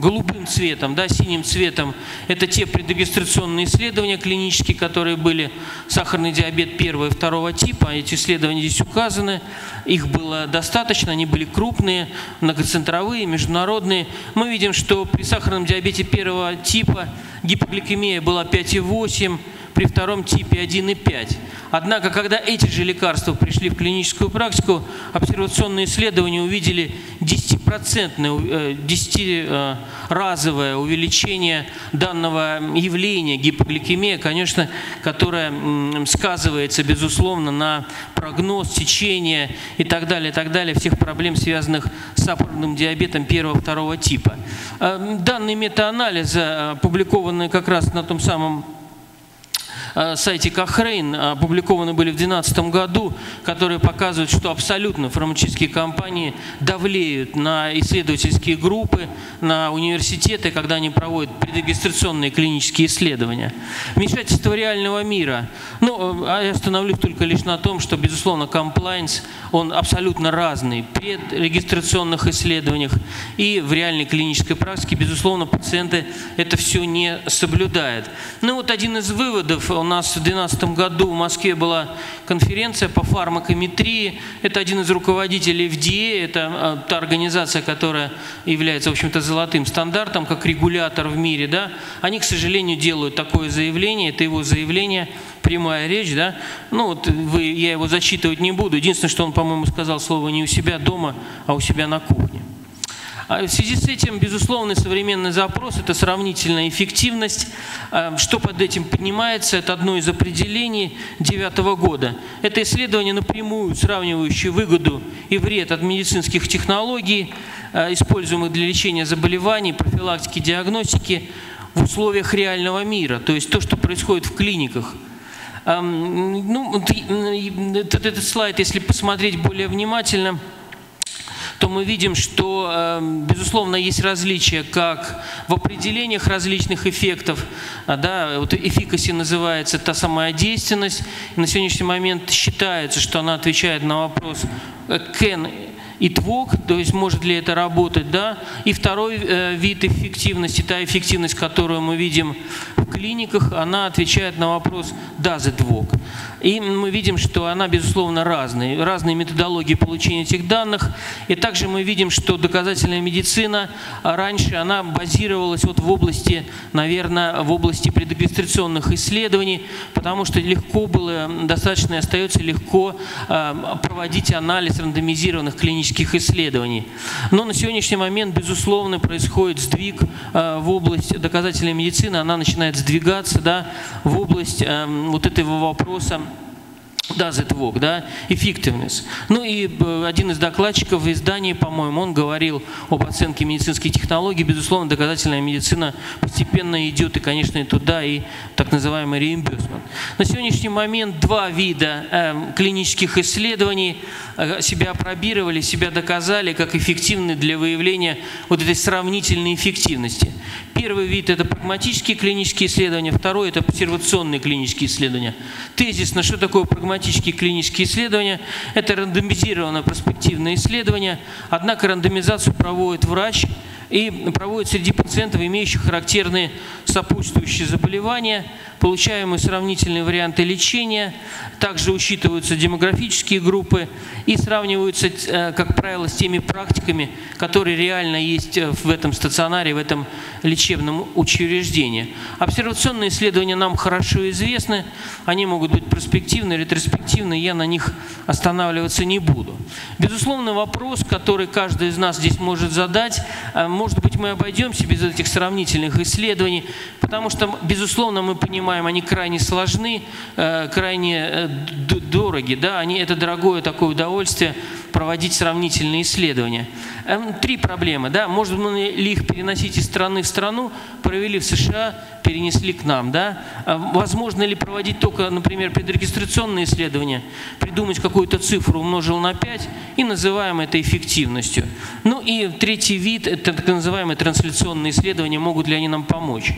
голубым цветом, да, синим цветом, это те предрегистрационные исследования клинические, которые были сахарный диабет первого и второго типа. Эти исследования здесь указаны. Их было достаточно, они были крупные, многоцентровые, международные. Мы видим, что при сахарном диабете первого типа гипогликемия была 5,8, при втором типе 1,5. Однако, когда эти же лекарства пришли в клиническую практику, обсервационные исследования увидели 10-разовое 10 увеличение данного явления гипогликемия, конечно, которое сказывается, безусловно, на прогноз течения и так далее, и так далее, всех проблем, связанных с сахарным диабетом первого-второго типа. Э, данные метаанализы, опубликованные как раз на том самом Э, сайте Кохрейн опубликованы были в 2012 году, которые показывают, что абсолютно фармацевтические компании давлеют на исследовательские группы, на университеты, когда они проводят предрегистрационные клинические исследования. Вмешательство реального мира. Ну, а я остановлюсь только лишь на том, что, безусловно, комплайнс, он абсолютно разный. При регистрационных исследованиях и в реальной клинической практике, безусловно, пациенты это все не соблюдают. Ну вот один из выводов, он нас в 2012 году в Москве была конференция по фармакометрии. Это один из руководителей FDA, это а, та организация, которая является, в общем-то, золотым стандартом, как регулятор в мире. Да? Они, к сожалению, делают такое заявление, это его заявление, прямая речь, да, ну вот вы, я его зачитывать не буду. Единственное, что он, по-моему, сказал слово не у себя дома, а у себя на кухне. А в связи с этим, безусловно, современный запрос – это сравнительная эффективность. А что под этим поднимается? Это одно из определений девятого года. Это исследование напрямую сравнивающее выгоду и вред от медицинских технологий, а, используемых для лечения заболеваний, профилактики, диагностики в условиях реального мира, то есть то, что происходит в клиниках. Ну, этот слайд, если посмотреть более внимательно – то мы видим, что, эм, безусловно, есть различия как в определениях различных эффектов. А, да, вот эффикаси называется та самая действенность. И на сегодняшний момент считается, что она отвечает на вопрос can и твок, то есть может ли это работать, да. И второй э, вид эффективности, та эффективность, которую мы видим в клиниках, она отвечает на вопрос does it work. И мы видим, что она, безусловно, разная. Разные методологии получения этих данных. И также мы видим, что доказательная медицина раньше она базировалась вот в области, наверное, в области предрегистрационных исследований, потому что легко было, достаточно и остается легко э, проводить анализ рандомизированных клинических исследований. Но на сегодняшний момент, безусловно, происходит сдвиг э, в область доказательной медицины. Она начинает сдвигаться да, в область э, вот этого вопроса does it work, да, effectiveness. Ну и э, один из докладчиков в издании, по-моему, он говорил об оценке медицинских технологий. Безусловно, доказательная медицина постепенно идет и, конечно, и туда, и так называемый reimbursement. На сегодняшний момент два вида э, клинических исследований э, себя опробировали, себя доказали как эффективны для выявления вот этой сравнительной эффективности. Первый вид – это прагматические клинические исследования, второй – это обсервационные клинические исследования. Тезисно, что такое прагматические клинические исследования? Это рандомизированное проспективное исследование, однако рандомизацию проводит врач и проводит среди пациентов, имеющих характерные сопутствующие заболевания, получаемые сравнительные варианты лечения, также учитываются демографические группы и сравниваются, э, как правило, с теми практиками, которые реально есть э, в этом стационаре, в этом лечебном учреждении. Обсервационные исследования нам хорошо известны, они могут быть перспективны, ретроспективны, я на них останавливаться не буду. Безусловно, вопрос, который каждый из нас здесь может задать, э, может быть, мы обойдемся без этих сравнительных исследований, потому что, безусловно, мы понимаем, они крайне сложны, крайне дороги, да, они, это дорогое такое удовольствие проводить сравнительные исследования. Эм, три проблемы, да, можно ли их переносить из страны в страну, провели в США, перенесли к нам, да, эм, возможно ли проводить только, например, предрегистрационные исследования, придумать какую-то цифру, умножил на 5 и называем это эффективностью. Ну и третий вид, это так называемые трансляционные исследования, могут ли они нам помочь.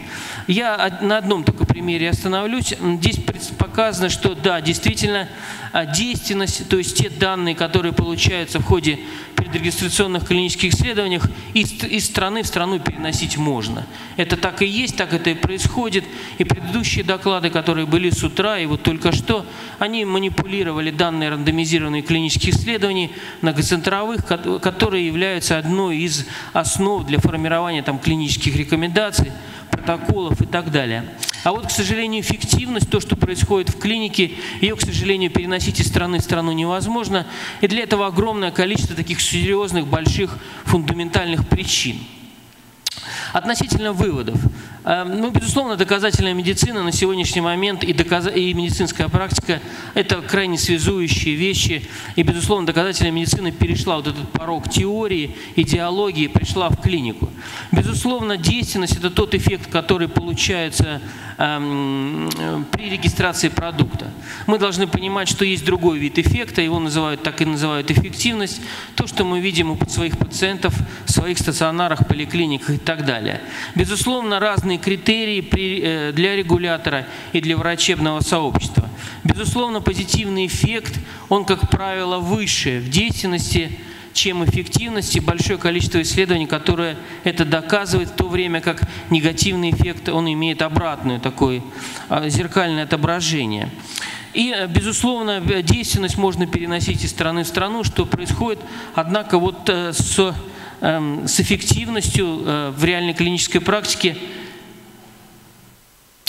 Я на одном только примере остановлюсь. Здесь показано, что да, действительно, а, действенность, то есть те данные, которые получаются в ходе предрегистрационных клинических исследований, из, из страны в страну переносить можно. Это так и есть, так это и происходит. И предыдущие доклады, которые были с утра, и вот только что, они манипулировали данные рандомизированные клинических исследований многоцентровых, которые являются одной из основ для формирования там, клинических рекомендаций, протоколов и так далее. А вот, к сожалению, эффективность, то, что происходит в клинике, ее, к сожалению, переносить из страны в страну невозможно. И для этого огромное количество таких серьезных, больших, фундаментальных причин. Относительно выводов. Эм, ну, безусловно, доказательная медицина на сегодняшний момент и, доказ... и медицинская практика – это крайне связующие вещи. И, безусловно, доказательная медицина перешла вот этот порог теории, идеологии, пришла в клинику. Безусловно, действенность – это тот эффект, который получается при регистрации продукта. Мы должны понимать, что есть другой вид эффекта, его называют так и называют эффективность. То, что мы видим у своих пациентов в своих стационарах, поликлиниках и так далее. Безусловно, разные критерии э, для регулятора и для врачебного сообщества. Безусловно, позитивный эффект, он, как правило, выше в деятельности, чем эффективности, большое количество исследований, которые это доказывают, в то время как негативный эффект, он имеет обратное такое а, зеркальное отображение. И, э, безусловно, действенность можно переносить из страны в страну, что происходит, однако вот э, с, эм, с эффективностью в реальной клинической практике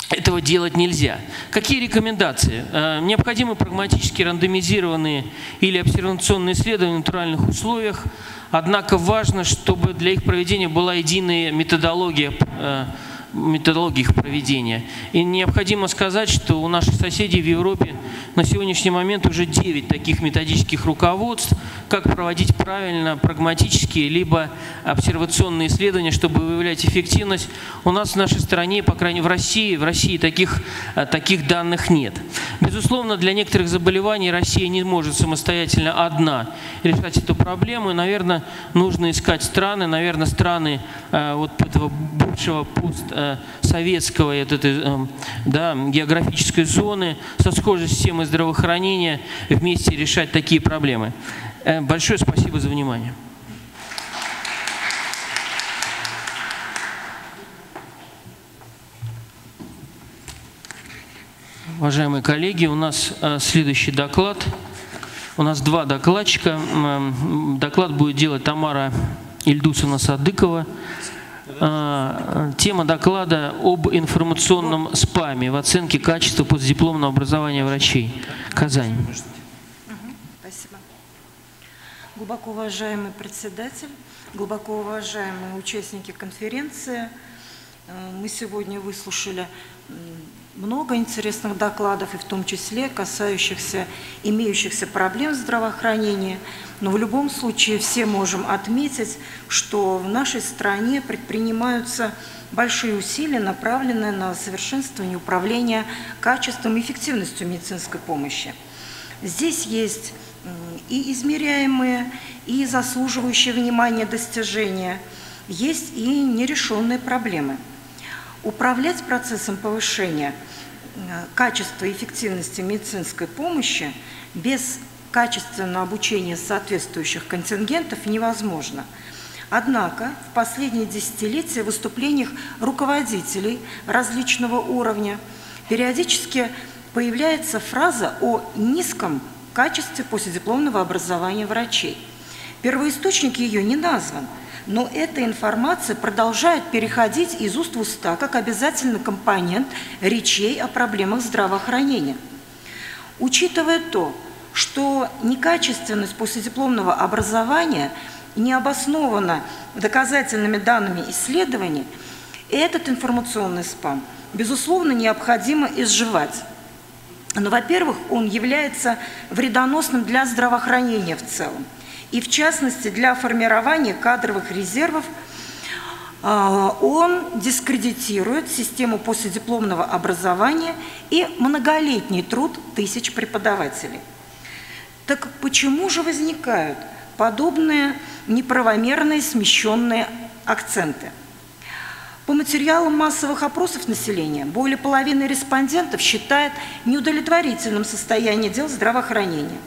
этого делать нельзя. Какие рекомендации? Э, необходимы прагматически рандомизированные или обсервационные исследования в натуральных условиях, однако важно, чтобы для их проведения была единая методология э, методологии их проведения. И необходимо сказать, что у наших соседей в Европе на сегодняшний момент уже 9 таких методических руководств, как проводить правильно прагматические либо обсервационные исследования, чтобы выявлять эффективность. У нас в нашей стране, по крайней мере в России, в России таких, э, таких данных нет. Безусловно, для некоторых заболеваний Россия не может самостоятельно одна решать эту проблему. И, наверное, нужно искать страны, наверное, страны э, вот этого бывшего пост Э, советского этой, эм, да, географической зоны со схожей системой здравоохранения вместе решать такие проблемы. Э, большое спасибо за внимание. Уважаемые коллеги, у нас э, следующий доклад. У нас два докладчика. Доклад будет делать Тамара Ильдусовна Садыкова. А, тема доклада об информационном спаме в оценке качества постдипломного образования врачей. Казань. Спасибо. Глубоко уважаемый председатель, глубоко уважаемые участники конференции, э, мы сегодня выслушали много интересных докладов, и в том числе касающихся имеющихся проблем здравоохранения. Но в любом случае все можем отметить, что в нашей стране предпринимаются большие усилия, направленные на совершенствование управления качеством и эффективностью медицинской помощи. Здесь есть и измеряемые, и заслуживающие внимания достижения, есть и нерешенные проблемы. Управлять процессом повышения э, качества и эффективности медицинской помощи без качественного обучения соответствующих контингентов невозможно. Однако в последние десятилетия в выступлениях руководителей различного уровня периодически появляется фраза о низком качестве последипломного образования врачей. Первоисточник ее не назван, но эта информация продолжает переходить из уст в уста как обязательный компонент речей о проблемах здравоохранения. Учитывая то, что некачественность последипломного образования не обоснована доказательными данными исследований, этот информационный спам, безусловно, необходимо изживать. Но, во-первых, он является вредоносным для здравоохранения в целом. И в частности, для формирования кадровых резервов а, он дискредитирует систему последипломного образования и многолетний труд тысяч преподавателей. Так почему же возникают подобные неправомерные смещенные акценты? По материалам массовых опросов населения более половины респондентов считает неудовлетворительным состояние дел здравоохранения.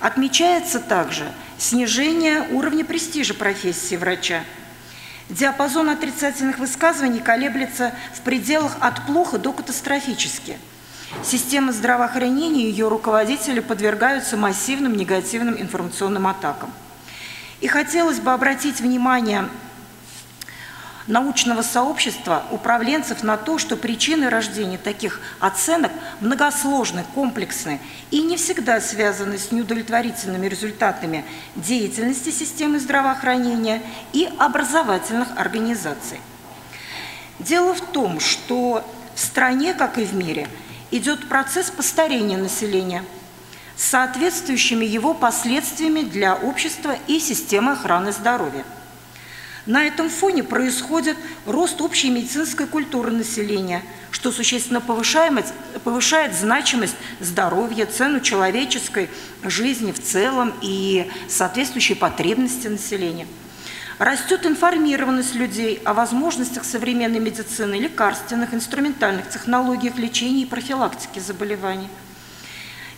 Отмечается также снижение уровня престижа профессии врача. Диапазон отрицательных высказываний колеблется в пределах от плохо до катастрофически. Система здравоохранения и ее руководители подвергаются массивным негативным информационным атакам. И хотелось бы обратить внимание научного сообщества, управленцев на то, что причины рождения таких оценок многосложны, комплексны и не всегда связаны с неудовлетворительными результатами деятельности системы здравоохранения и образовательных организаций. Дело в том, что в стране, как и в мире, идет процесс постарения населения с соответствующими его последствиями для общества и системы охраны здоровья. На этом фоне происходит рост общей медицинской культуры населения, что существенно повышает, повышает значимость здоровья, цену человеческой жизни в целом и соответствующие потребности населения. Растет информированность людей о возможностях современной медицины, лекарственных, инструментальных технологиях лечения и профилактики заболеваний.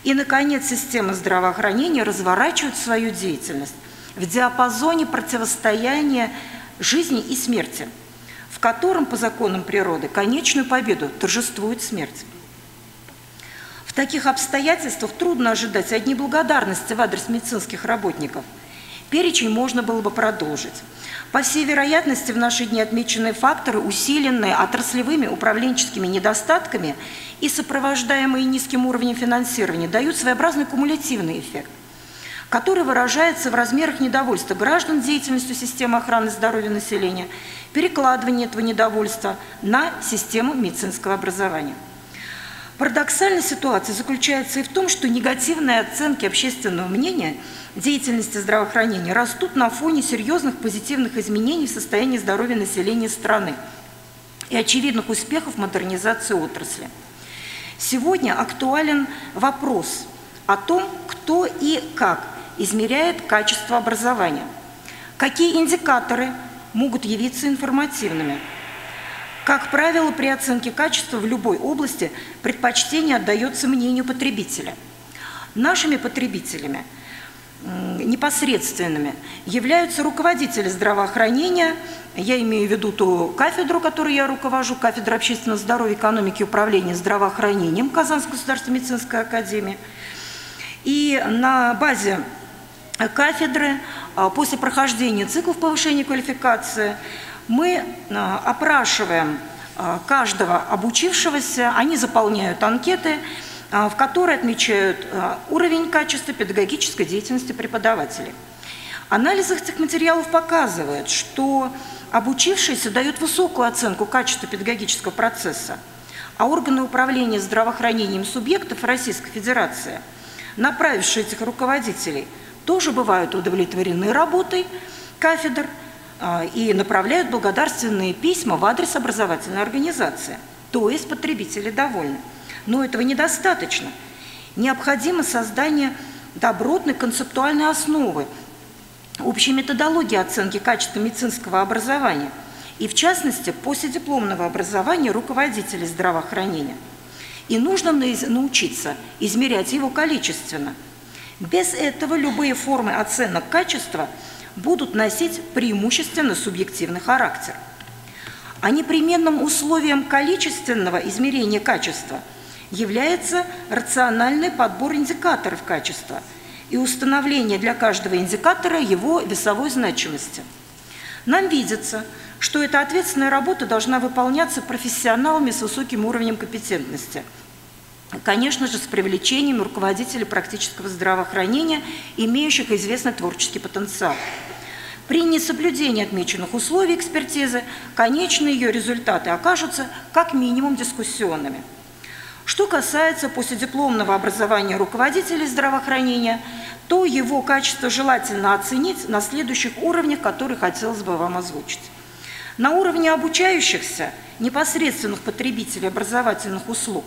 И, наконец, система здравоохранения разворачивает свою деятельность в диапазоне противостояния жизни и смерти, в котором по законам природы конечную победу торжествует смерть. В таких обстоятельствах трудно ожидать одни благодарности в адрес медицинских работников. Перечень можно было бы продолжить. По всей вероятности, в наши дни отмечены факторы, усиленные отраслевыми управленческими недостатками и сопровождаемые низким уровнем финансирования, дают своеобразный кумулятивный эффект который выражается в размерах недовольства граждан деятельностью системы охраны здоровья населения, перекладывание этого недовольства на систему медицинского образования. Парадоксальная ситуация заключается и в том, что негативные оценки общественного мнения деятельности здравоохранения растут на фоне серьезных позитивных изменений в состоянии здоровья населения страны и очевидных успехов модернизации отрасли. Сегодня актуален вопрос о том, кто и как измеряет качество образования. Какие индикаторы могут явиться информативными? Как правило, при оценке качества в любой области предпочтение отдается мнению потребителя. Нашими потребителями непосредственными являются руководители здравоохранения, я имею в виду ту кафедру, которую я руковожу, кафедра общественного здоровья, экономики и управления здравоохранением Казанской государственной медицинской академии. И на базе кафедры, а, после прохождения циклов повышения квалификации, мы а, опрашиваем а, каждого обучившегося, они заполняют анкеты, в которые отмечают уровень качества педагогической деятельности преподавателей. Анализ этих материалов показывает, что обучившиеся дают высокую оценку качества педагогического процесса, а органы управления здравоохранением субъектов Российской Федерации, направившие этих руководителей, тоже бывают удовлетворены работой кафедр а, и направляют благодарственные письма в адрес образовательной организации. То есть потребители довольны. Но этого недостаточно. Необходимо создание добротной концептуальной основы, общей методологии оценки качества медицинского образования и, в частности, последипломного образования руководителей здравоохранения. И нужно научиться измерять его количественно. Без этого любые формы оценок качества будут носить преимущественно субъективный характер. А непременным условием количественного измерения качества – является рациональный подбор индикаторов качества и установление для каждого индикатора его весовой значимости. Нам видится, что эта ответственная работа должна выполняться профессионалами с высоким уровнем компетентности. Конечно же, с привлечением руководителей практического здравоохранения, имеющих известный творческий потенциал. При несоблюдении отмеченных условий экспертизы конечные ее результаты окажутся как минимум дискуссионными – что касается последипломного образования руководителей здравоохранения, то его качество желательно оценить на следующих уровнях, которые хотелось бы вам озвучить. На уровне обучающихся, непосредственных потребителей образовательных услуг,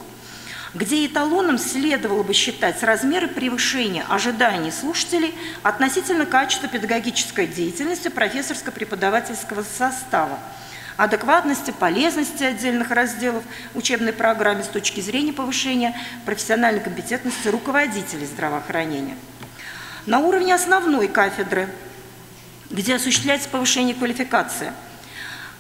где эталоном следовало бы считать размеры превышения ожиданий слушателей относительно качества педагогической деятельности профессорско-преподавательского состава – адекватности, полезности отдельных разделов учебной программы с точки зрения повышения профессиональной компетентности руководителей здравоохранения. На уровне основной кафедры, где осуществляется повышение квалификации,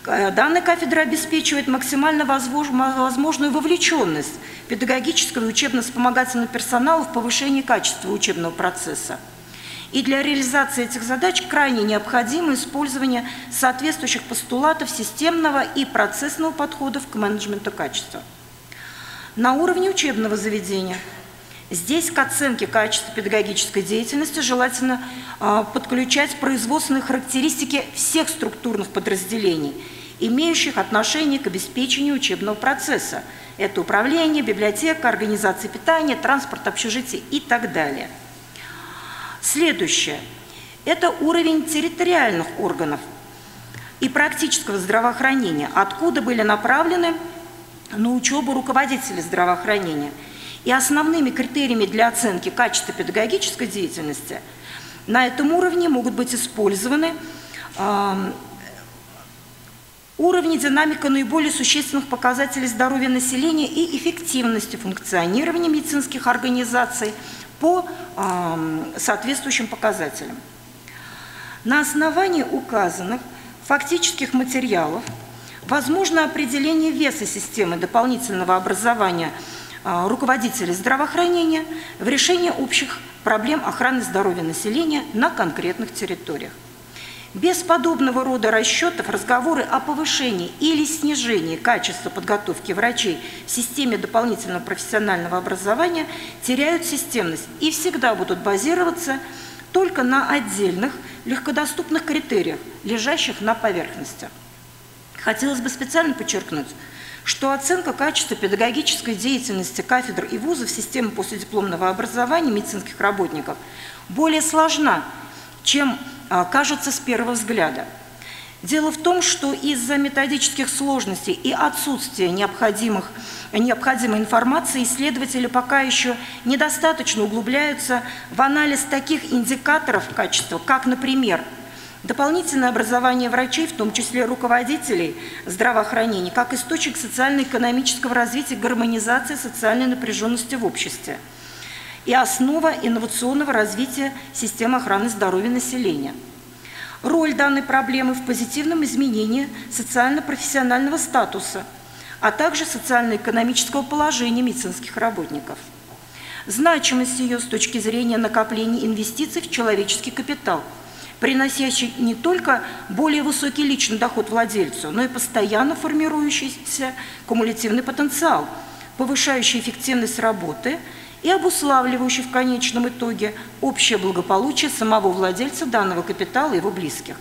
э, данная кафедра обеспечивает максимально возможную вовлеченность педагогического и учебно-вспомогательного персонала в повышении качества учебного процесса – и для реализации этих задач крайне необходимо использование соответствующих постулатов системного и процессного подходов к менеджменту качества. На уровне учебного заведения Здесь к оценке качества педагогической деятельности желательно э, подключать производственные характеристики всех структурных подразделений, имеющих отношение к обеспечению учебного процесса. Это управление, библиотека, организация питания, транспорт, общежитие и так далее. Следующее – это уровень территориальных органов и практического здравоохранения, откуда были направлены на учебу руководители здравоохранения. И основными критериями для оценки качества педагогической деятельности на этом уровне могут быть использованы э, уровни динамика наиболее существенных показателей здоровья населения и эффективности функционирования медицинских организаций – по соответствующим показателям. На основании указанных фактических материалов возможно определение веса системы дополнительного образования а, руководителей здравоохранения в решении общих проблем охраны здоровья населения на конкретных территориях. Без подобного рода расчетов разговоры о повышении или снижении качества подготовки врачей в системе дополнительного профессионального образования теряют системность и всегда будут базироваться только на отдельных легкодоступных критериях, лежащих на поверхности. Хотелось бы специально подчеркнуть, что оценка качества педагогической деятельности кафедр и вузов системы последипломного образования медицинских работников более сложна, чем кажется с первого взгляда. Дело в том, что из-за методических сложностей и отсутствия необходимых, необходимой информации исследователи пока еще недостаточно углубляются в анализ таких индикаторов качества, как, например, дополнительное образование врачей, в том числе руководителей здравоохранения, как источник социально-экономического развития, гармонизации социальной напряженности в обществе – и основа инновационного развития системы охраны здоровья населения. Роль данной проблемы в позитивном изменении социально-профессионального статуса, а также социально-экономического положения медицинских работников. Значимость ее с точки зрения накопления инвестиций в человеческий капитал, приносящий не только более высокий личный доход владельцу, но и постоянно формирующийся кумулятивный потенциал, повышающий эффективность работы – и обуславливающий в конечном итоге общее благополучие самого владельца данного капитала и его близких.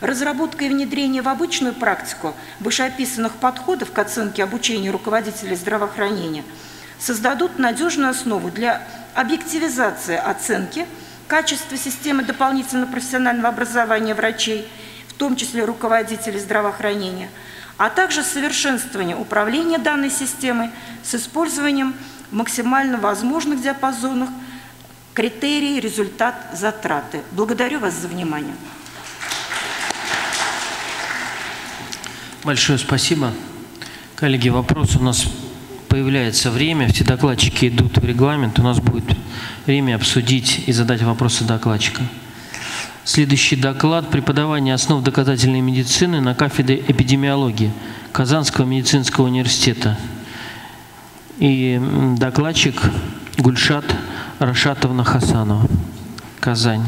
Разработка и внедрение в обычную практику вышеописанных подходов к оценке обучения руководителей здравоохранения создадут надежную основу для объективизации оценки качества системы дополнительного профессионального образования врачей, в том числе руководителей здравоохранения, а также совершенствования управления данной системой с использованием максимально возможных диапазонах критерий, результат, затраты. Благодарю вас за внимание. Большое спасибо. Коллеги, вопрос у нас появляется время, все докладчики идут в регламент, у нас будет время обсудить и задать вопросы докладчика. Следующий доклад – преподавание основ доказательной медицины на кафедре эпидемиологии Казанского медицинского университета. И докладчик Гульшат Рашатовна Хасанова, Казань.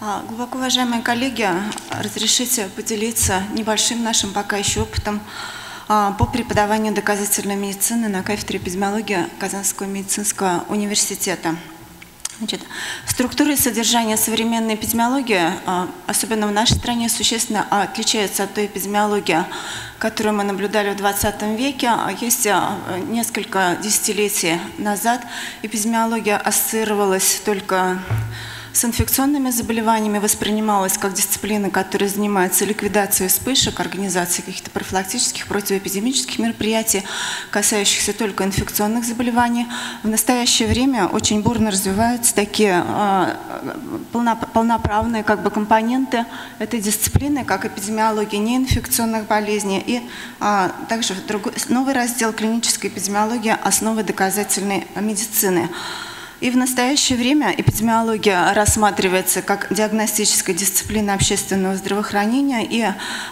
А, глубоко уважаемые коллеги, разрешите поделиться небольшим нашим пока еще опытом а, по преподаванию доказательной медицины на кафедре эпидемиологии Казанского медицинского университета. Значит, структура и содержание современной эпидемиологии, а, особенно в нашей стране, существенно отличается от той эпидемиологии, которую мы наблюдали в 20 веке. Есть несколько десятилетий назад эпидемиология ассоциировалась только с инфекционными заболеваниями воспринималась как дисциплина, которая занимается ликвидацией вспышек, организацией каких-то профилактических, противоэпидемических мероприятий, касающихся только инфекционных заболеваний. В настоящее время очень бурно развиваются такие э, полноправные как бы, компоненты этой дисциплины, как эпидемиология неинфекционных болезней и э, также другой, новый раздел клинической эпидемиологии «Основы доказательной медицины». И в настоящее время эпидемиология рассматривается как диагностическая дисциплина общественного здравоохранения, и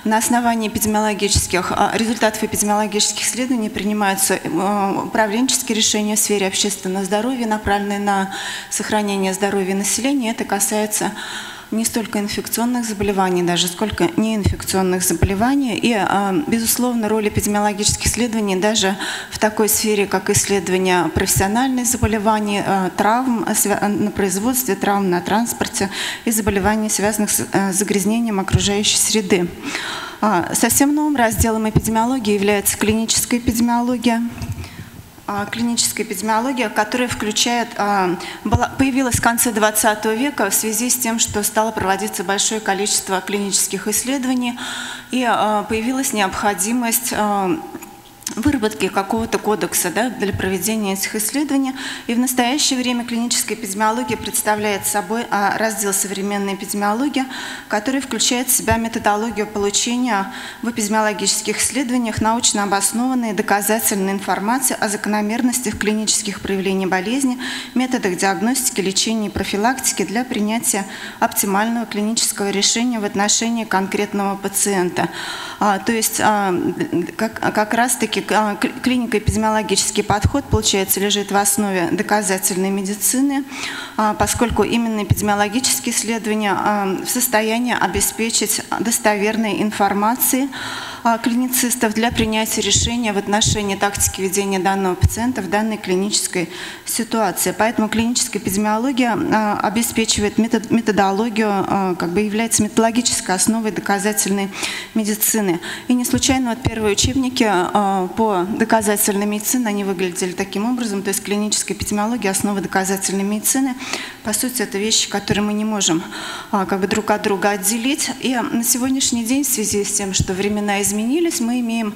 на основании эпидемиологических а, результатов эпидемиологических исследований принимаются э, управленческие решения в сфере общественного здоровья, направленные на сохранение здоровья населения. Это касается не столько инфекционных заболеваний даже, сколько неинфекционных заболеваний. И, а, безусловно, роль эпидемиологических исследований даже в такой сфере, как исследование профессиональных заболеваний, а, травм а, на производстве, травм на транспорте и заболеваний, связанных с загрязнением окружающей среды. Совсем новым разделом эпидемиологии является клиническая эпидемиология. А, клиническая эпидемиология, которая включает, а, появилась в конце 20 века в связи с тем, что стало проводиться большое количество клинических исследований и а, появилась необходимость выработки какого-то кодекса да, для проведения этих исследований. И в настоящее время клиническая эпидемиология представляет собой а, раздел современной эпидемиологии, который включает в себя методологию получения в эпидемиологических исследованиях научно обоснованной доказательной информации о закономерностях клинических проявлений болезни, методах диагностики, лечения и профилактики для принятия оптимального клинического решения в отношении конкретного пациента. А, то есть а, как, раз-таки а, клинико-эпидемиологический подход, получается, лежит в основе доказательной медицины, поскольку именно эпидемиологические исследования в состоянии обеспечить достоверной информацией а, клиницистов для принятия решения в отношении тактики ведения данного пациента в данной клинической ситуации. Поэтому клиническая эпидемиология а, обеспечивает методологию, а, как бы является методологической основой доказательной медицины. И не случайно вот первые учебники по доказательной медицине, они выглядели таким образом, то есть клиническая эпидемиология, основа доказательной медицины. По сути, это вещи, которые мы не можем как бы друг от друга отделить. И на сегодняшний день в связи с тем, что времена изменились. Мы имеем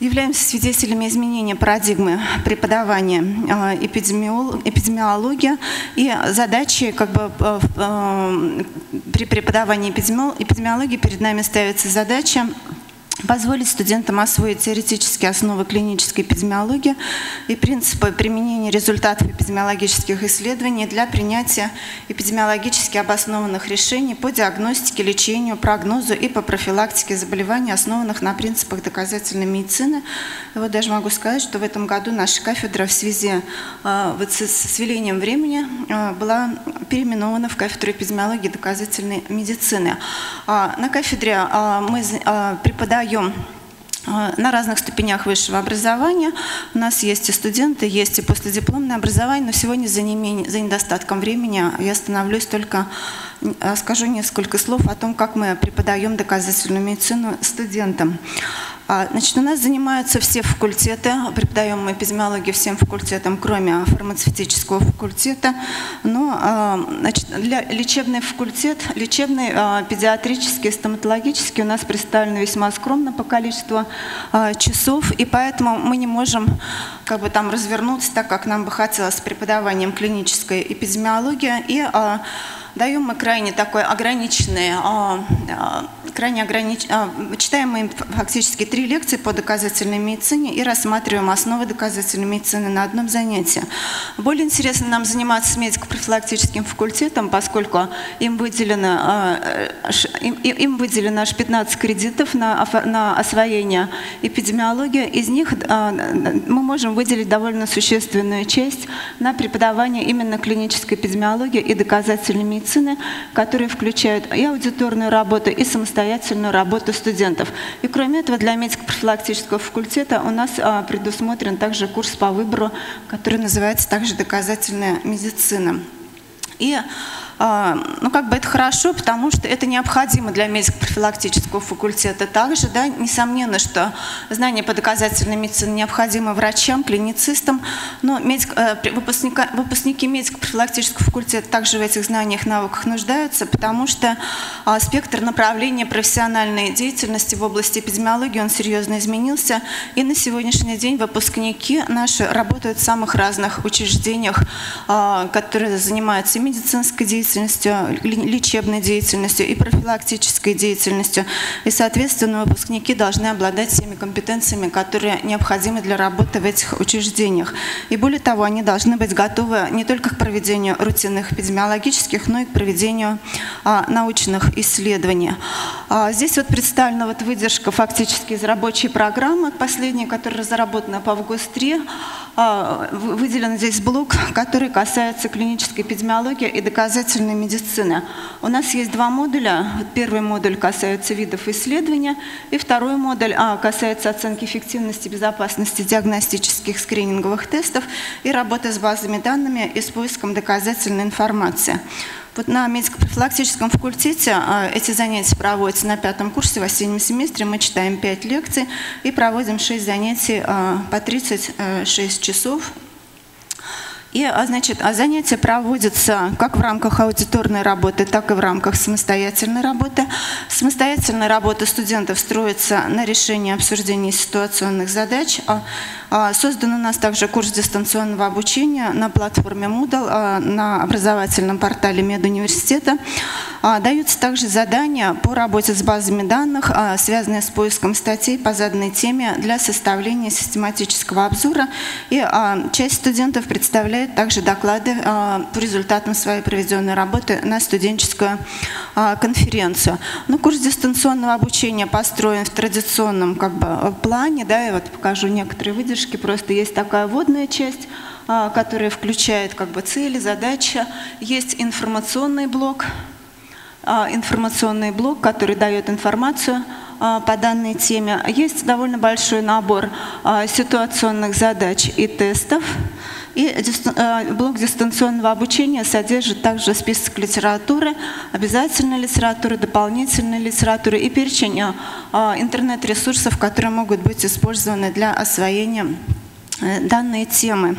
являемся свидетелями изменения парадигмы преподавания а, эпидемиологии и задачи как бы э, при преподавании эпидемиологии перед нами ставится задача позволить студентам освоить теоретические основы клинической эпидемиологии и принципы применения результатов эпидемиологических исследований для принятия эпидемиологически обоснованных решений по диагностике, лечению, прогнозу и по профилактике заболеваний, основанных на принципах доказательной медицины. И вот даже могу сказать, что в этом году наша кафедра в связи э, вот с, с велением времени э, была переименована в кафедру эпидемиологии доказательной медицины. Э, на кафедре э, мы э, преподаем даем а, на разных ступенях высшего образования. У нас есть и студенты, есть и последипломное образование, но сегодня за, не, за недостатком времени я остановлюсь только, скажу несколько слов о том, как мы преподаем доказательную медицину студентам. А, значит, у нас занимаются все факультеты, преподаем мы эпидемиологию всем факультетам, кроме фармацевтического факультета. Но а, значит, для лечебный факультет, лечебный, а, педиатрический, стоматологический у нас представлены весьма скромно по количеству часов, и поэтому мы не можем как бы там развернуться так, как нам бы хотелось с преподаванием клинической эпидемиологии. И даем мы крайне такой ограниченный, а, а, крайне огранич... А, читаем мы фактически три лекции по доказательной медицине и рассматриваем основы доказательной медицины на одном занятии. Более интересно нам заниматься с медико-профилактическим факультетом, поскольку им выделено, им, им выделено аж 15 кредитов на, на освоение эпидемиологии. Из них мы можем выделить довольно существенную часть на преподавание именно клинической эпидемиологии и доказательной медицины медицины, которые включают и аудиторную работу, и самостоятельную работу студентов. И кроме этого, для медико-профилактического факультета у нас а, предусмотрен также курс по выбору, который называется также «Доказательная медицина». И ну, как бы это хорошо, потому что это необходимо для медико-профилактического факультета. Также, да, несомненно, что знания по доказательной медицине необходимы врачам, клиницистам, но медик, э, выпускника, выпускники медико-профилактического факультета также в этих знаниях, навыках нуждаются, потому что а, спектр направления профессиональной деятельности в области эпидемиологии, он серьезно изменился, и на сегодняшний день выпускники наши работают в самых разных учреждениях, а, которые занимаются медицинской деятельностью, деятельностью, лечебной деятельностью и профилактической деятельностью. И, соответственно, выпускники должны обладать всеми компетенциями, которые необходимы для работы в этих учреждениях. И более того, они должны быть готовы не только к проведению рутинных эпидемиологических, но и к проведению а, научных исследований. А, здесь вот представлена вот выдержка фактически из рабочей программы, последняя, которая разработана по ВГУС-3. А, выделен здесь блок, который касается клинической эпидемиологии и доказательной медицины. У нас есть два модуля. Первый модуль касается видов исследования, и второй модуль а, касается оценки эффективности безопасности диагностических скрининговых тестов и работы с базами данными и с поиском доказательной информации. Вот на медико-профилактическом факультете а, эти занятия проводятся на пятом курсе в осеннем семестре. Мы читаем пять лекций и проводим шесть занятий а, по 36 э, часов и, а, значит, а занятия проводятся как в рамках аудиторной работы, так и в рамках самостоятельной работы. Самостоятельная работа студентов строится на решении обсуждения ситуационных задач. А, создан у нас также курс дистанционного обучения на платформе Moodle, на образовательном портале медуниверситета. Даются также задания по работе с базами данных, связанные с поиском статей по заданной теме для составления систематического обзора. И часть студентов представляет представляет также доклады а, по результатам своей проведенной работы на студенческую а, конференцию. Ну, курс дистанционного обучения построен в традиционном как бы, плане, да, я вот покажу некоторые выдержки, просто есть такая вводная часть, а, которая включает как бы цели, задачи, есть информационный блок, информационный блок, который дает информацию по данной теме. Есть довольно большой набор ситуационных задач и тестов. И э, блок дистанционного обучения содержит также список литературы, обязательной литературы, дополнительной литературы и перечень э, интернет-ресурсов, которые могут быть использованы для освоения э, данной темы.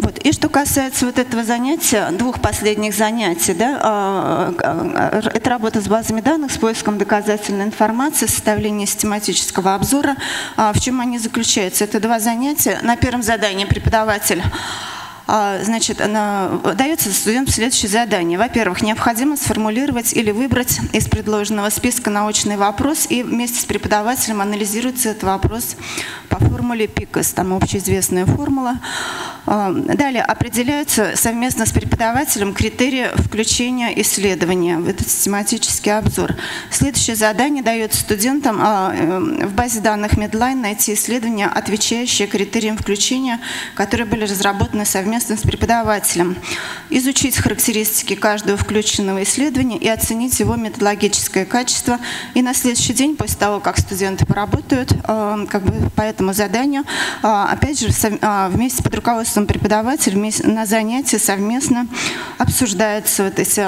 Вот. И что касается вот этого занятия, двух последних занятий, да, а, а, это работа с базами данных, с поиском доказательной информации, составление систематического обзора. А, в чем они заключаются? Это два занятия. На первом задании преподаватель а, значит, она, дается студенту следующее задание. Во-первых, необходимо сформулировать или выбрать из предложенного списка научный вопрос и вместе с преподавателем анализируется этот вопрос по формуле ПИКОС, там общеизвестная формула. А, далее определяются совместно с преподавателем критерии включения исследования в этот систематический обзор. Следующее задание дается студентам а, э, в базе данных Medline найти исследования, отвечающие критериям включения, которые были разработаны совместно совместно с преподавателем, изучить характеристики каждого включенного исследования и оценить его методологическое качество. И на следующий день, после того, как студенты поработают э, как бы по этому заданию, э, опять же, э, вместе под руководством преподавателя вместе, на занятии совместно обсуждаются вот эти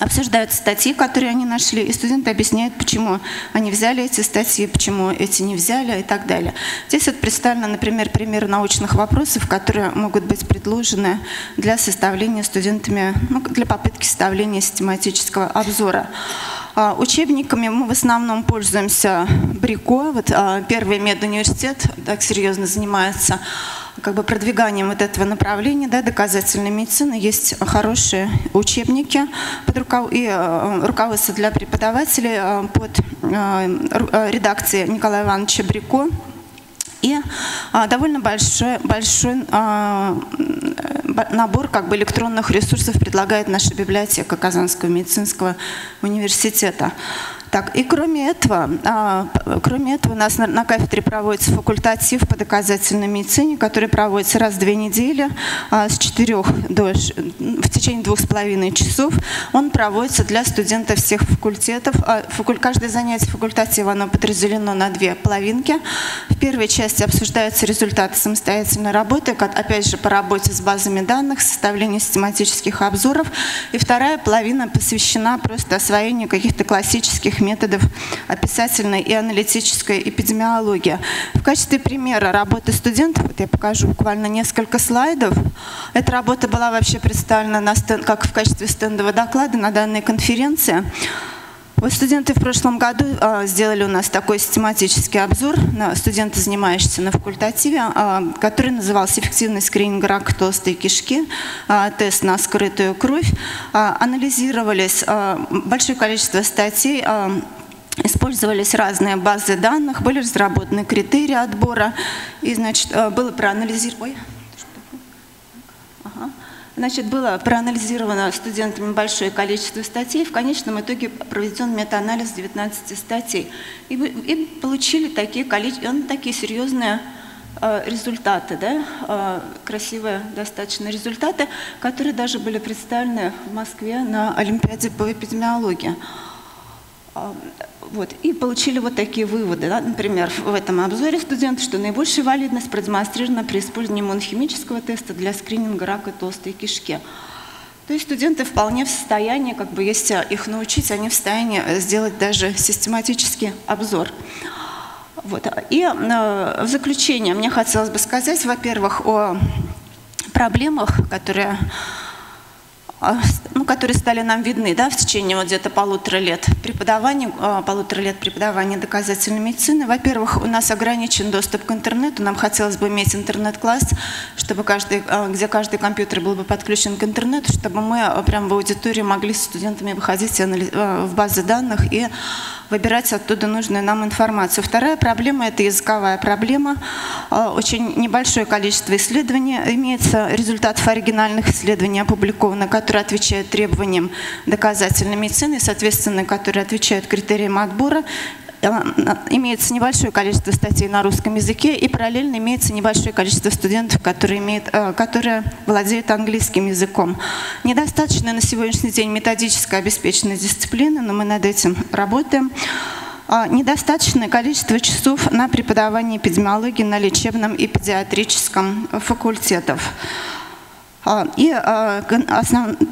обсуждаются статьи, которые они нашли, и студенты объясняют, почему они взяли эти статьи, почему эти не взяли и так далее. Здесь вот представлено, например, примеры научных вопросов, которые могут быть предложены для составления студентами, ну, для попытки составления систематического обзора. А, учебниками мы в основном пользуемся Брико. Вот а, первый медуниверситет так серьезно занимается как бы продвиганием вот этого направления, да, доказательной медицины, есть хорошие учебники под руков... и э, руководство для преподавателей э, под э, редакцией Николая Ивановича Брико. И довольно большой, большой набор как бы электронных ресурсов предлагает наша библиотека Казанского медицинского университета. Так, и кроме этого, а, кроме этого у нас на, на кафедре проводится факультатив по доказательной медицине, который проводится раз в две недели а, с четырех до в течение двух с половиной часов. Он проводится для студентов всех факультетов. А, каждое занятие факультатива оно подразделено на две половинки. В первой части обсуждаются результаты самостоятельной работы, опять же по работе с базами данных, составлению систематических обзоров. И вторая половина посвящена просто освоению каких-то классических методов описательной и аналитической эпидемиологии. В качестве примера работы студентов, вот я покажу буквально несколько слайдов. Эта работа была вообще представлена на стенд, как в качестве стендового доклада на данной конференции. Вот студенты в прошлом году э, сделали у нас такой систематический обзор на студенты, занимающиеся на факультативе, э, который назывался «Эффективный скрининг рака толстой кишки», э, тест на скрытую кровь. Анализировались большое количество статей, Использовались разные базы данных, были разработаны критерии отбора, и, значит, было проанализировано... Значит, было проанализировано студентами большое количество статей. В конечном итоге проведен метаанализ 19 статей. И, и получили такие, такие серьезные э, результаты, да, э, красивые достаточно результаты, которые даже были представлены в Москве на Олимпиаде по эпидемиологии. Вот, и получили вот такие выводы. Да? Например, в этом обзоре студенты, что наибольшая валидность продемонстрирована при использовании иммунохимического теста для скрининга рака толстой кишки. То есть студенты вполне в состоянии, как бы если их научить, они в состоянии сделать даже систематический обзор. Вот. И э, в заключение мне хотелось бы сказать, во-первых, о проблемах, которые ну, которые стали нам видны да, в течение вот где-то полутора лет преподавания, а, полутора лет преподавания доказательной медицины. Во-первых, у нас ограничен доступ к интернету. Нам хотелось бы иметь интернет-класс, чтобы каждый, а, где каждый компьютер был бы подключен к интернету, чтобы мы прямо в аудитории могли с студентами выходить в базы данных и выбирать оттуда нужную нам информацию. Вторая проблема – это языковая проблема. А, очень небольшое количество исследований имеется, результатов оригинальных исследований опубликовано, которые отвечают требованиям доказательной медицины, соответственно, которые отвечают критериям отбора имеется небольшое количество статей на русском языке и параллельно имеется небольшое количество студентов, которые, имеют, э, которые владеют английским языком. Недостаточно на сегодняшний день методическая обеспеченность дисциплины, но мы над этим работаем а, недостаточное количество часов на преподавание эпидемиологии на лечебном и педиатрическом факультетах. А, и а,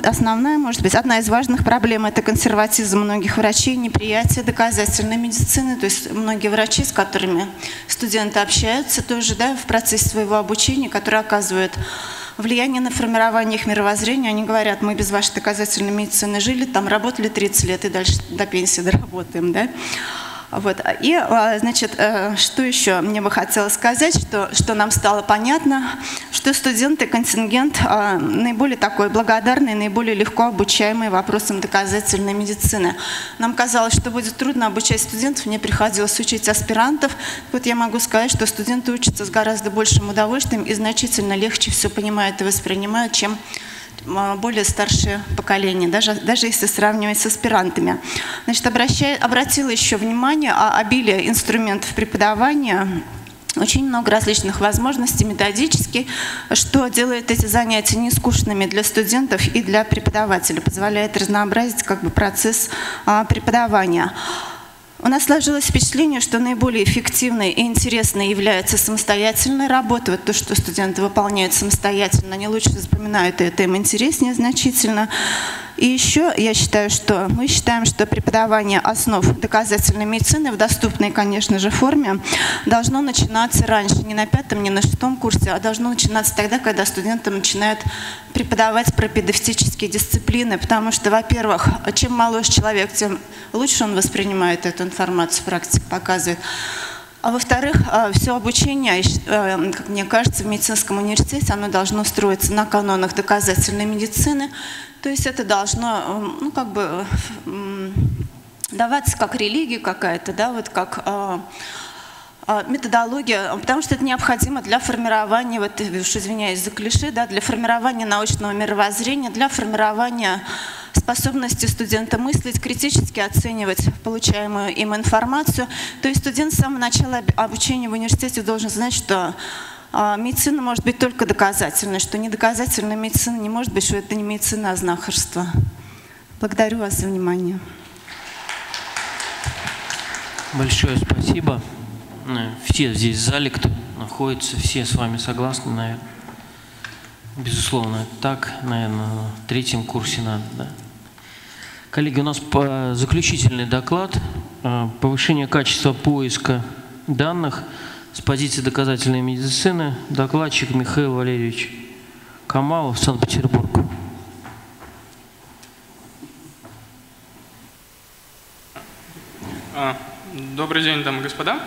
основная, может быть, одна из важных проблем – это консерватизм многих врачей, неприятие доказательной медицины. То есть многие врачи, с которыми студенты общаются тоже да, в процессе своего обучения, которые оказывают влияние на формирование их мировоззрения. Они говорят, мы без вашей доказательной медицины жили, там работали 30 лет и дальше до пенсии доработаем. Да? Вот. И, а, значит, э, что еще мне бы хотелось сказать, что, что нам стало понятно, что студенты, контингент а, наиболее такой благодарный, наиболее легко обучаемый вопросам доказательной медицины. Нам казалось, что будет трудно обучать студентов, мне приходилось учить аспирантов. Вот я могу сказать, что студенты учатся с гораздо большим удовольствием и значительно легче все понимают и воспринимают, чем более старшее поколение, даже, даже если сравнивать с аспирантами. Значит, обращаю, обратила еще внимание о обилии инструментов преподавания очень много различных возможностей методически, что делает эти занятия не скучными для студентов и для преподавателей, позволяет разнообразить как бы процесс а, преподавания. У нас сложилось впечатление, что наиболее эффективной и интересной является самостоятельная работа. Вот то, что студенты выполняют самостоятельно, они лучше запоминают, это им интереснее значительно. И еще я считаю, что мы считаем, что преподавание основ доказательной медицины в доступной, конечно же, форме должно начинаться раньше, не на пятом, не на шестом курсе, а должно начинаться тогда, когда студенты начинают преподавать пропедевтические дисциплины, потому что, во-первых, чем моложе человек, тем лучше он воспринимает эту информацию, практика показывает. А во-вторых, а, все обучение, э, как мне кажется, в медицинском университете, оно должно строиться на канонах доказательной медицины, то есть это должно, ну, как бы даваться как религия какая-то, да, вот как а, а, методология, потому что это необходимо для формирования, вот, уж извиняюсь за клише, да, для формирования научного мировоззрения, для формирования способности студента мыслить, критически оценивать получаемую им информацию. То есть студент с самого начала обучения в университете должен знать, что а, медицина может быть только доказательной, что недоказательная медицина не может быть, что это не медицина, а знахарство. Благодарю вас за внимание. Большое спасибо. Э, все здесь в зале, кто находится, все с вами согласны, наверное. Безусловно, так, наверное, на третьем курсе надо, да. Коллеги, у нас заключительный доклад э, повышение качества поиска данных – с позиции доказательной медицины докладчик Михаил Валерьевич Камалов, Санкт-Петербург. А, добрый день, дамы и господа.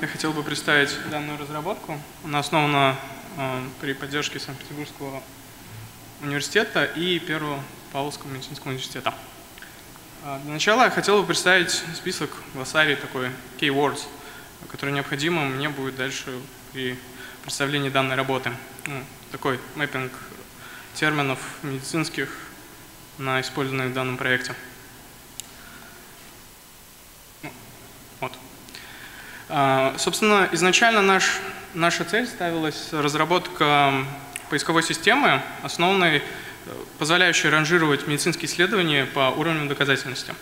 Я хотел бы представить данную разработку. Она основана а, при поддержке Санкт-Петербургского университета и Первого Павловского медицинского университета. А, для начала я хотел бы представить список глоссарий такой keywords – которое необходимо мне будет дальше при представлении данной работы. Ну, такой мэппинг терминов медицинских на использованные в данном проекте. Ну, вот. А, собственно, изначально наш, наша цель ставилась разработка поисковой системы, основанной, позволяющей ранжировать медицинские исследования по уровню доказательности.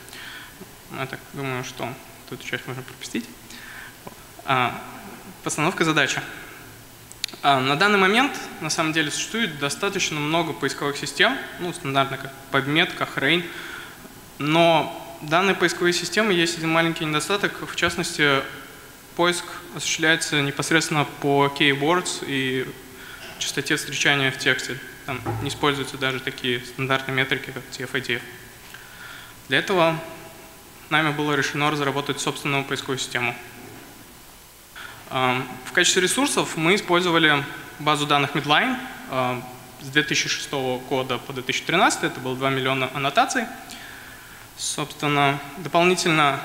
Я так думаю, что эту часть можно пропустить. А, постановка задачи. А, на данный момент, на самом деле, существует достаточно много поисковых систем, ну, стандартно как PubMed, Rain, но данные поисковые системы есть один маленький недостаток, в частности, поиск осуществляется непосредственно по keywords и частоте встречания в тексте. Там не используются даже такие стандартные метрики, как TF-IDF. Для этого нами было решено разработать собственную поисковую систему. В качестве ресурсов мы использовали базу данных Midline с 2006 года по 2013, это было 2 миллиона аннотаций. Собственно, дополнительно,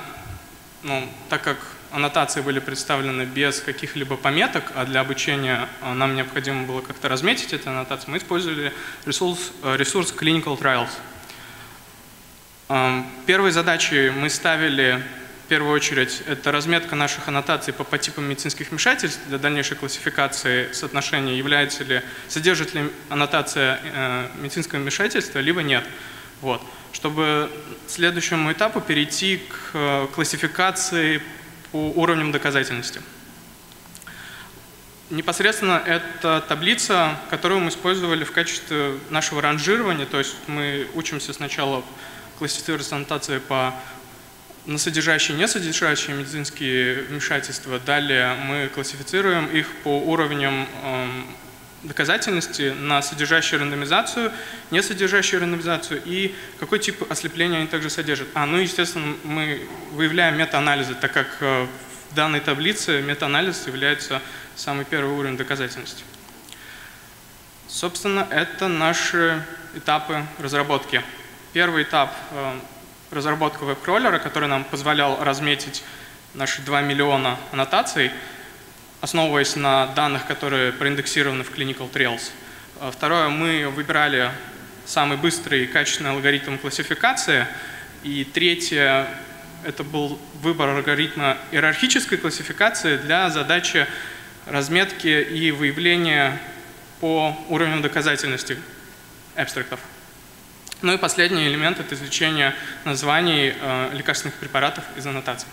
ну, так как аннотации были представлены без каких-либо пометок, а для обучения а, нам необходимо было как-то разметить эти аннотации, мы использовали ресурс, э, ресурс Clinical Trials. Первой задачей мы ставили в первую очередь, это разметка наших аннотаций по подтипам медицинских вмешательств для дальнейшей классификации соотношения, является ли, содержит ли аннотация э, медицинского вмешательства, либо нет. Вот. Чтобы следующему этапу перейти к э, классификации по уровням доказательности. Непосредственно это таблица, которую мы использовали в качестве нашего ранжирования, то есть мы учимся сначала классифицировать аннотации по на содержащие и несодержащие медицинские вмешательства. Далее мы классифицируем их по уровням эм, доказательности на содержащую рандомизацию, несодержащую рандомизацию и какой тип ослепления они также содержат. А, ну, естественно, мы выявляем метаанализы, так как э, в данной таблице метаанализ является самый первый уровень доказательности. Собственно, это наши этапы разработки. Первый этап э, разработка веб-кроллера, который нам позволял разметить наши 2 миллиона аннотаций, основываясь на данных, которые проиндексированы в Clinical Trails. А второе, мы выбирали самый быстрый и качественный алгоритм классификации. И третье, это был выбор алгоритма иерархической классификации для задачи разметки и выявления по уровню доказательности абстрактов. Ну и последний элемент – это извлечение названий э, лекарственных препаратов из аннотаций.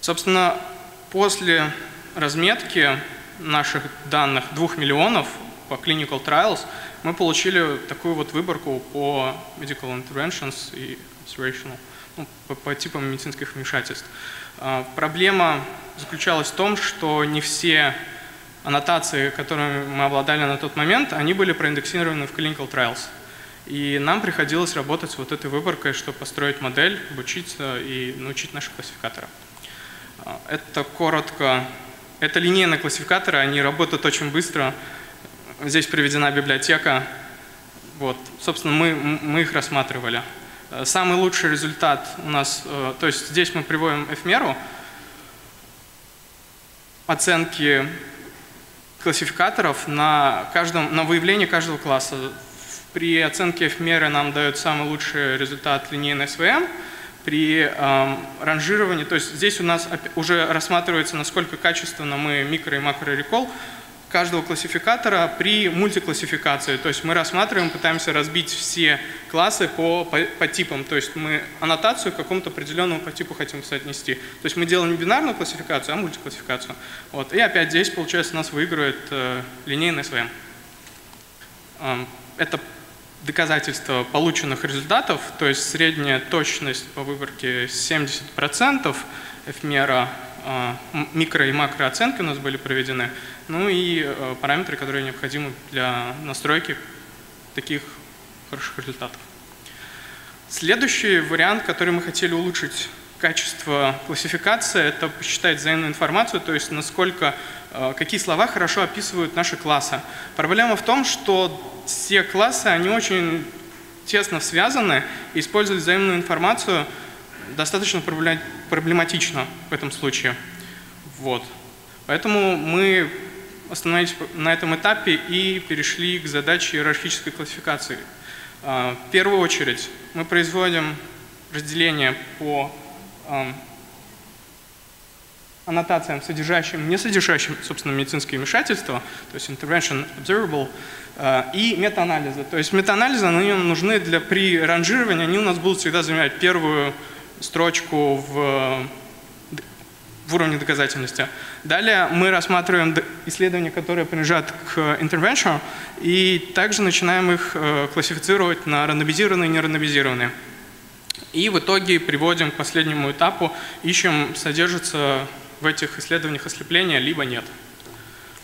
Собственно, после разметки наших данных 2 миллионов по clinical trials мы получили такую вот выборку по medical interventions и observational, ну, по, по типам медицинских вмешательств. Э, проблема заключалась в том, что не все аннотации, которыми мы обладали на тот момент, они были проиндексированы в clinical trials. И нам приходилось работать с вот этой выборкой, чтобы построить модель, обучиться и научить наших классификаторов. А, это коротко. Это линейные классификаторы, они работают очень быстро. Здесь приведена библиотека. Вот. Собственно, мы, мы их рассматривали. А, самый лучший результат у нас, э, то есть здесь мы приводим эфемеру, оценки классификаторов на, каждом, на выявление каждого класса при оценке F-меры нам дают самый лучший результат линейной СВМ. При э, ранжировании, то есть здесь у нас уже рассматривается, насколько качественно мы микро и макро рекол каждого классификатора при мультиклассификации. То есть мы рассматриваем, пытаемся разбить все классы по, по, по типам. То есть мы аннотацию к какому-то определенному по типу хотим соотнести. То есть мы делаем не бинарную классификацию, а мультиклассификацию. Вот. И опять здесь, получается, у нас выигрывает э, линейный СВМ. Э, это доказательства полученных результатов, то есть средняя точность по выборке 70%, F-мера, а, микро- и макрооценки у нас были проведены, ну и э, параметры, которые необходимы для настройки таких хороших результатов. Следующий вариант, который мы хотели улучшить качество классификации, это посчитать взаимную информацию, то есть насколько, какие слова хорошо описывают наши классы. Проблема в том, что все классы, они очень тесно связаны, и использовать взаимную информацию достаточно проблематично в этом случае. Вот. Поэтому мы остановились на этом этапе и перешли к задаче иерархической классификации. А, в первую очередь мы производим разделение по аннотациям, содержащим, не содержащим, собственно, медицинские вмешательства, то есть intervention observable, э, и метаанализы. То есть метаанализы, они нужны для, при ранжировании, они у нас будут всегда занимать первую строчку в, в уровне доказательности. Далее мы рассматриваем исследования, которые принадлежат к intervention, и также начинаем их э, классифицировать на рандомизированные и нерандомизированные. И в итоге приводим к последнему этапу, ищем, содержится в этих исследованиях ослепления, либо нет.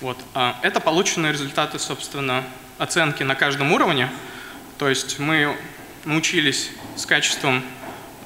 Вот. А это полученные результаты, собственно, оценки на каждом уровне. То есть мы научились с качеством,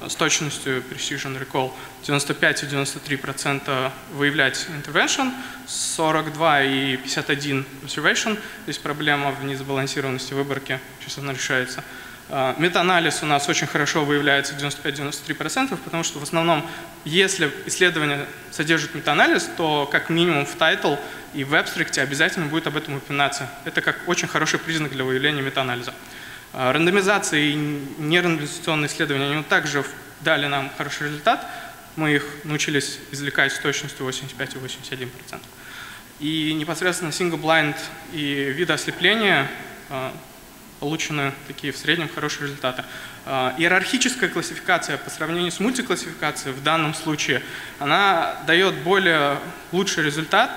с точностью Precision Recall 95 и 93% выявлять intervention, 42 и 51 observation. Здесь проблема в несбалансированности выборки, сейчас она решается. А, метаанализ у нас очень хорошо выявляется 95-93%, потому что в основном, если исследование содержит метаанализ, то как минимум в title и в абстракте обязательно будет об этом упоминаться. Это как очень хороший признак для выявления метаанализа. А, рандомизация и нерандомизационные исследования, они также дали нам хороший результат. Мы их научились извлекать с точностью 85 и 81%. И непосредственно single blind и виды ослепления а, получены такие в среднем хорошие результаты. А, иерархическая классификация по сравнению с мультиклассификацией в данном случае, она дает более лучший результат,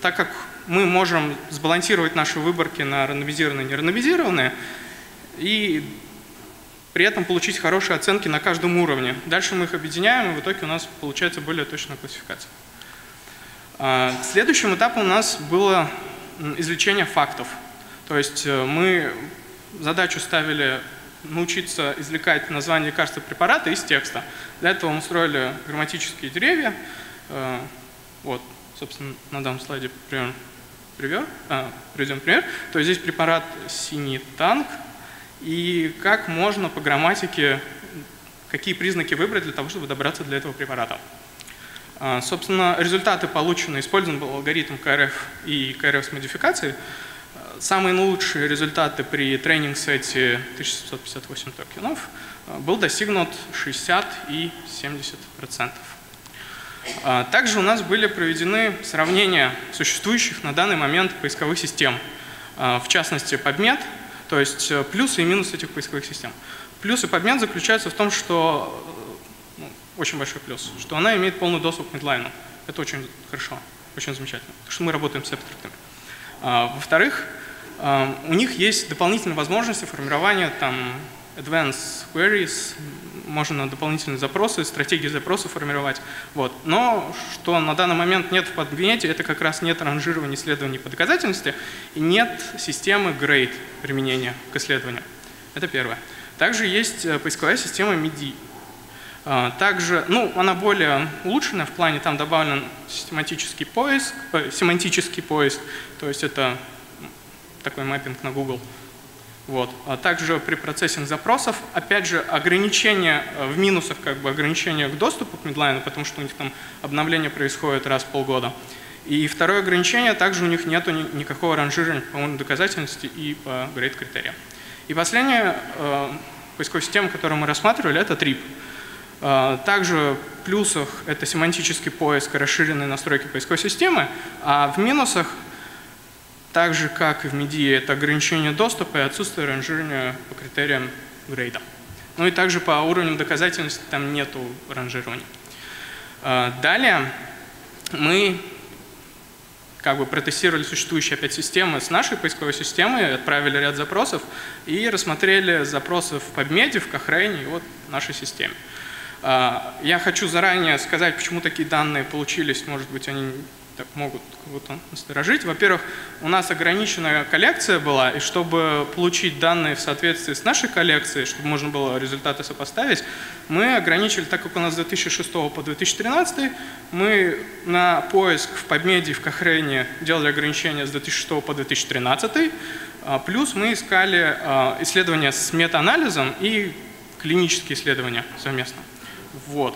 так как мы можем сбалансировать наши выборки на рандомизированные и нерандомизированные и при этом получить хорошие оценки на каждом уровне. Дальше мы их объединяем, и в итоге у нас получается более точная классификация. А, следующим этапом у нас было извлечение фактов. То есть э, мы задачу ставили научиться извлекать название лекарства препарата из текста. Для этого мы строили грамматические деревья. Э, вот, собственно, на данном слайде пример, пример, а, приведем пример. То есть здесь препарат синий танк. И как можно по грамматике, какие признаки выбрать для того, чтобы добраться до этого препарата. А, собственно, результаты получены, использован был алгоритм КРФ и КРФ с модификацией. Самые лучшие результаты при тренинг-сете 1758 токенов э, был достигнут 60 и 70%. А, Также у нас были проведены сравнения существующих на данный момент поисковых систем, А, в частности PubMed, то есть э, плюсы и минусы этих поисковых систем. Плюсы PubMed заключаются в том, что э, ну, очень большой плюс, что она имеет полный доступ к медлайну. Это очень хорошо, очень замечательно, потому что мы работаем с абстрактами. А, Во-вторых, у них есть дополнительные возможности формирования там advanced queries, можно дополнительные запросы, стратегии запроса формировать. Вот. Но что на данный момент нет в подгнете, это как раз нет ранжирования исследований по доказательности и нет системы grade применения к исследованию. Это первое. Также есть э, поисковая система MIDI. А, Также, ну, она более улучшенная в плане, там добавлен систематический поиск, э, семантический поиск, то есть это такой мэппинг на Google. Вот. А также при процессинг запросов, опять же, ограничения э, в минусах, как бы ограничения к доступу к медлайну, потому что у них там обновление происходит раз в полгода. И второе ограничение, также у них нет никакого ранжирования по доказательности и по грейд критериям. И последняя э, поисковая система, которую мы рассматривали, это TRIP. Э, также в плюсах это семантический поиск расширенные настройки поисковой системы, а в минусах так же, как и в MIDI, это ограничение доступа и отсутствие ранжирования по критериям грейда. Ну и также по уровням доказательности там нету ранжирования. А, Далее мы как бы протестировали существующие опять системы с нашей поисковой системой, отправили ряд запросов и рассмотрели запросы в PubMed, в Cochrane и вот в нашей системе. А, Я хочу заранее сказать, почему такие данные получились, может быть, они так могут кого-то насторожить. Во-первых, у нас ограниченная коллекция была, и чтобы получить данные в соответствии с нашей коллекцией, чтобы можно было результаты сопоставить, мы ограничили, так как у нас с 2006 по 2013, мы на поиск в PubMed и в Cochrane делали ограничения с 2006 по 2013, а плюс мы искали а, исследования с метаанализом и клинические исследования совместно. Вот.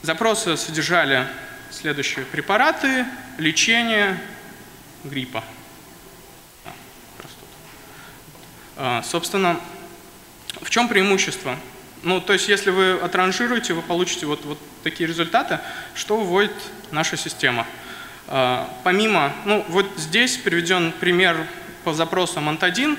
Запросы содержали следующие препараты, лечение гриппа. А, собственно, в чем преимущество? Ну, то есть, если вы отранжируете, вы получите вот, вот такие результаты, что вводит наша система. А, помимо, ну, вот здесь приведен пример по запросу МОНТ-1,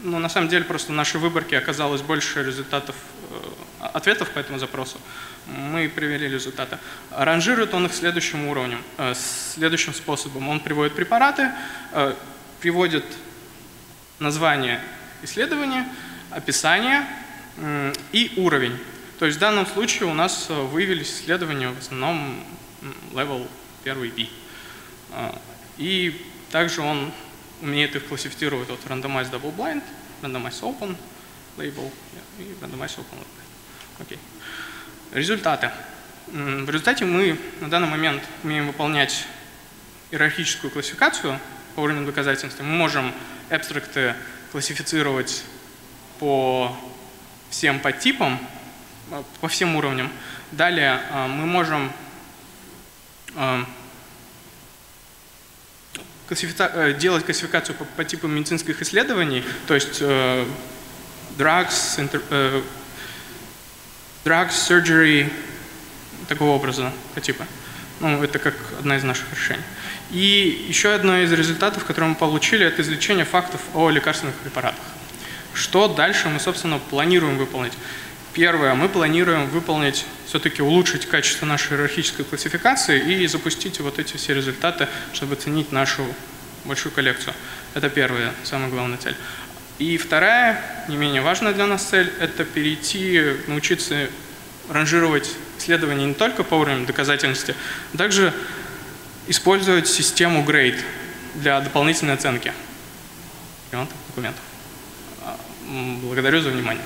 но на самом деле просто в нашей выборке оказалось больше результатов, э, ответов по этому запросу мы привели результаты. Ранжирует он их следующим уровнем, э, следующим способом. Он приводит препараты, э, приводит название исследования, описание и уровень. То есть в данном случае у нас э, выявились исследования в основном level 1 B. И также он умеет их классифицировать от randomized double blind, randomized open label и randomized open. Окей. Okay. Результаты. В результате мы на данный момент умеем выполнять иерархическую классификацию по уровню доказательства. Мы можем абстракты классифицировать по всем подтипам, э, по всем уровням. Далее э, мы можем э, делать классификацию по, типу медицинских исследований, то есть drugs, drugs, surgery, такого образа, типа. Ну, это как одна из наших решений. И еще одно из результатов, которые мы получили, это извлечение фактов о лекарственных препаратах. Что дальше мы, собственно, планируем выполнить? Первое, мы планируем выполнить, все-таки улучшить качество нашей иерархической классификации и запустить вот эти все результаты, чтобы оценить нашу большую коллекцию. Это первая, самая главная цель. И вторая, не менее важная для нас цель, это перейти, научиться ранжировать исследования не только по уровню доказательности, а также использовать систему GRADE для дополнительной оценки документов. Благодарю за внимание.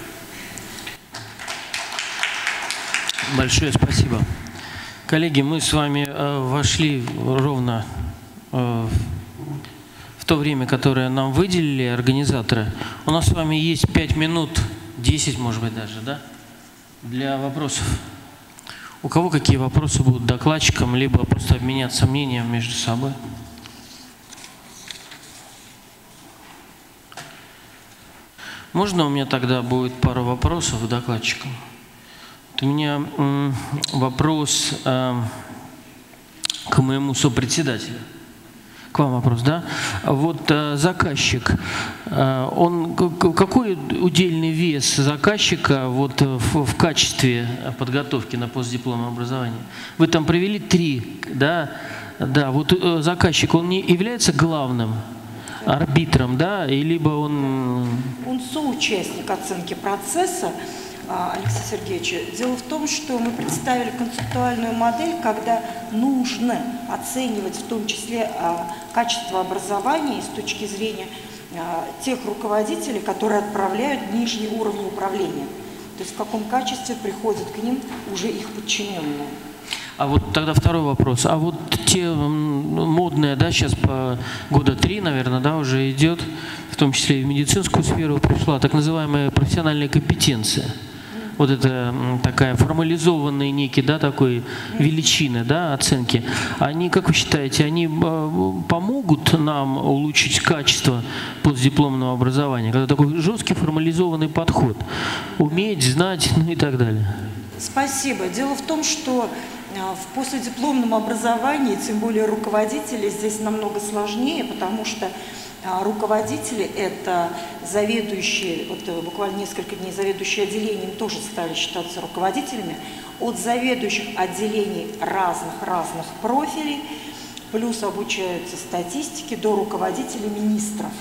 Большое спасибо. Коллеги, мы с вами э, вошли ровно э, то время, которое нам выделили организаторы, у нас с вами есть 5 минут, 10, может быть, даже, да, для вопросов. У кого какие вопросы будут докладчикам, либо просто обменяться мнением между собой? Можно у меня тогда будет пару вопросов докладчикам? Вот у меня вопрос э, к моему сопредседателю. Вам вопрос, да? Вот э, заказчик, э, он какой удельный вес заказчика вот в, в качестве подготовки на постдипломное образование? Вы там привели три, да? Да, вот э, заказчик, он не является главным арбитром, да, и либо он... Он соучастник оценки процесса, а, Алексея Сергеевича. Дело в том, что мы представили концептуальную модель, когда нужно оценивать в том числе а, качество образования с точки зрения а, тех руководителей, которые отправляют нижний уровень управления. То есть в каком качестве приходят к ним уже их подчиненные. А вот тогда второй вопрос. А вот те модные, да, сейчас по года три, наверное, да, уже идет, в том числе и в медицинскую сферу пришла, так называемая профессиональная компетенция вот это такая формализованные некие, да, такой величины, да, оценки, они, как вы считаете, они э, помогут нам улучшить качество постдипломного образования, когда такой жесткий формализованный подход, уметь, знать, ну и так далее? Спасибо. Дело в том, что э, в последипломном образовании, тем более руководители, здесь намного сложнее, потому что руководители – это заведующие, вот э, буквально несколько дней заведующие отделением тоже стали считаться руководителями, от заведующих отделений разных-разных профилей, плюс обучаются статистике до руководителей министров.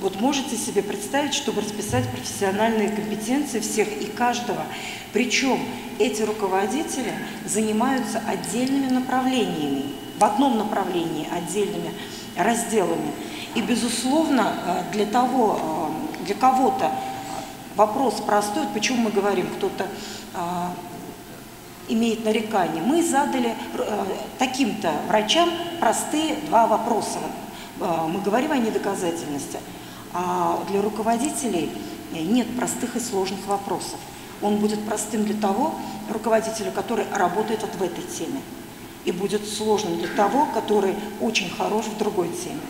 Вот можете себе представить, чтобы расписать профессиональные компетенции всех и каждого. Причем эти руководители занимаются отдельными направлениями, в одном направлении отдельными разделами. И, безусловно, э, для того, э, для кого-то вопрос простой, почему мы говорим, кто-то э, имеет нарекание. Мы задали таким-то врачам простые два вопроса. Мы говорим о недоказательности. А для руководителей нет простых и сложных вопросов. Он будет простым для того руководителя, который работает вот в этой теме. И будет сложным для того, который очень хорош в другой теме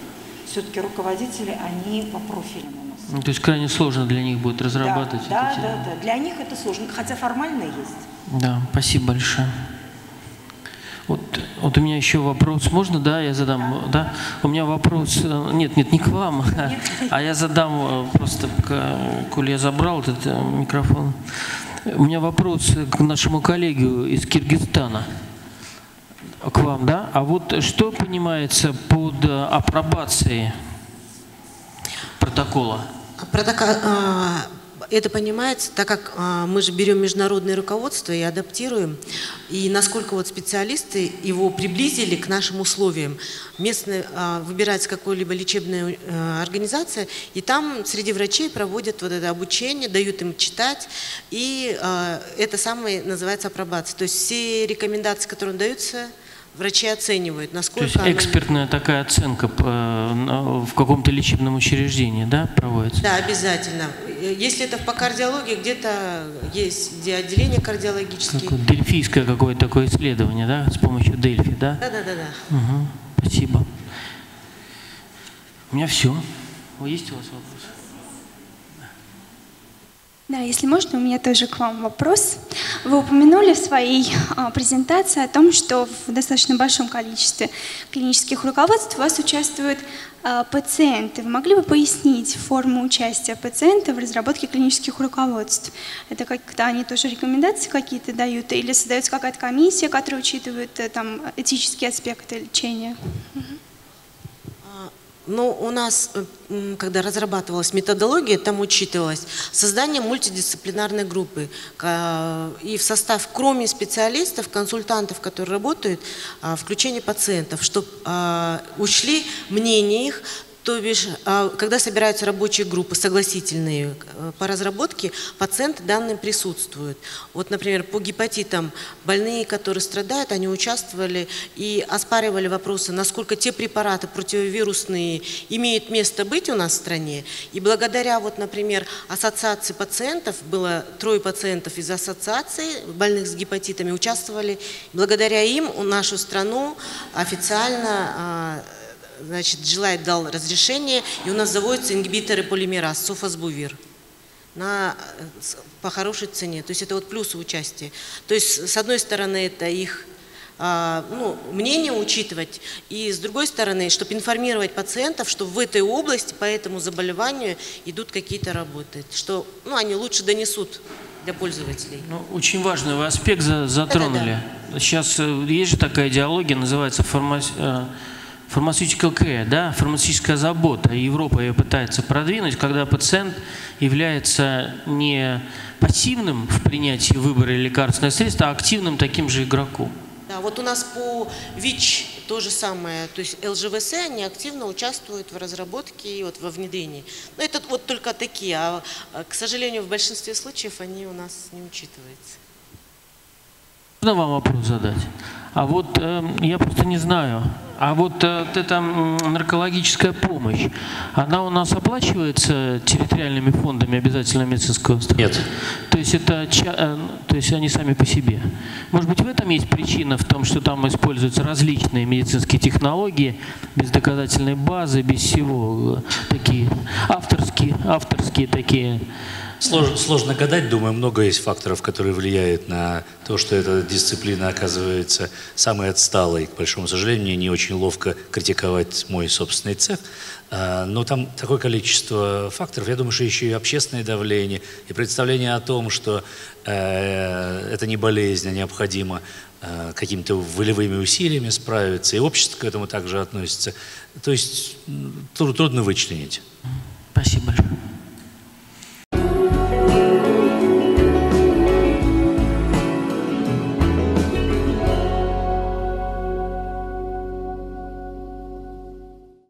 все-таки руководители, они по профилям у нас. Ну, то есть крайне сложно для них будет разрабатывать да, да, да, да, для них это сложно, хотя формально есть. Да, спасибо большое. Вот, вот у меня еще вопрос, можно, да, я задам, да? да? У меня вопрос, э, нет, нет, не к вам, нет. *laughs* а я задам э, просто, коль я забрал этот э, микрофон. У меня вопрос к нашему коллеге из Киргизстана к вам, да? А вот что понимается под э, апробацией протокола? Протокол, а, это понимается, так как а, мы же берем международное руководство и адаптируем, и насколько вот специалисты его приблизили к нашим условиям. Местная а, выбирается какой-либо лечебная организация, и там среди врачей проводят вот это обучение, дают им читать, и это самое называется апробация. То есть все рекомендации, которые даются, врачи оценивают, насколько... То есть экспертная она... такая оценка э, в каком-то лечебном учреждении, да, проводится? Да, обязательно. Если это по кардиологии, где-то есть где отделение кардиологические. Какое дельфийское какое-то такое исследование, да, с помощью Дельфи, да? Да, да, да. да. Угу. Спасибо. У меня все. Есть у вас вопросы? Да, если можно, у меня тоже к вам вопрос. Вы упомянули в своей а, презентации о том, что в достаточно большом количестве клинических руководств у вас участвуют а, пациенты. Вы могли бы пояснить форму участия пациента в разработке клинических руководств? Это когда они тоже рекомендации какие-то дают или создается какая-то комиссия, которая учитывает э, там, этические аспекты лечения? Но у нас, э, когда разрабатывалась методология, там учитывалось создание мультидисциплинарной группы. И в состав, кроме специалистов, консультантов, которые работают, а, включение пациентов, чтобы а, ушли мнение их, то бишь, а, когда собираются рабочие группы согласительные э, по разработке, пациенты данные присутствуют. Вот, например, по гепатитам больные, которые страдают, они участвовали и оспаривали вопросы, насколько те препараты противовирусные имеют место быть у нас в стране. И благодаря, вот, например, ассоциации пациентов, было трое пациентов из ассоциации больных с гепатитами, участвовали. Благодаря им нашу страну официально а, значит, желает дал разрешение, и у нас заводятся ингибиторы полимераз, софосбувир. на, э, по хорошей цене. То есть это вот плюсы участия. То есть с одной стороны это их а, ну, мнение учитывать, и с другой стороны, чтобы информировать пациентов, что в этой области по этому заболеванию идут какие-то работы, что ну, они лучше донесут для пользователей. Ну, очень важный вы аспект за- затронули. Сейчас э, есть же такая идеология, называется фармас- pharmaceutical care, да, фармацевтическая забота. Европа ее пытается продвинуть, когда пациент является не пассивным в принятии выбора лекарственного средства, а активным таким же игроком. Да, вот у нас по ВИЧ то же самое, то есть ЛЖВС, они активно участвуют в разработке и вот во внедрении. Но это вот только такие, а, а, к сожалению, в большинстве случаев они у нас не учитываются. Можно вам вопрос задать? А вот э, я просто не знаю. А вот, э, вот эта наркологическая помощь, она у нас оплачивается территориальными фондами обязательного медицинского страхования? Нет. То есть это, э, то есть они сами по себе. Может быть, в этом есть причина в том, что там используются различные медицинские технологии, без доказательной базы, без всего э, такие авторские, авторские такие. Сложно, сложно гадать, думаю, много есть факторов, которые влияют на то, что эта дисциплина оказывается самой отсталой. К большому сожалению, мне не очень ловко критиковать мой собственный цех, А, но там такое количество факторов. Я думаю, что еще и общественное давление, и представление о том, что э, это не болезнь, а необходимо э, какими-то волевыми усилиями справиться, и общество к этому также относится. То есть трудно вычленить.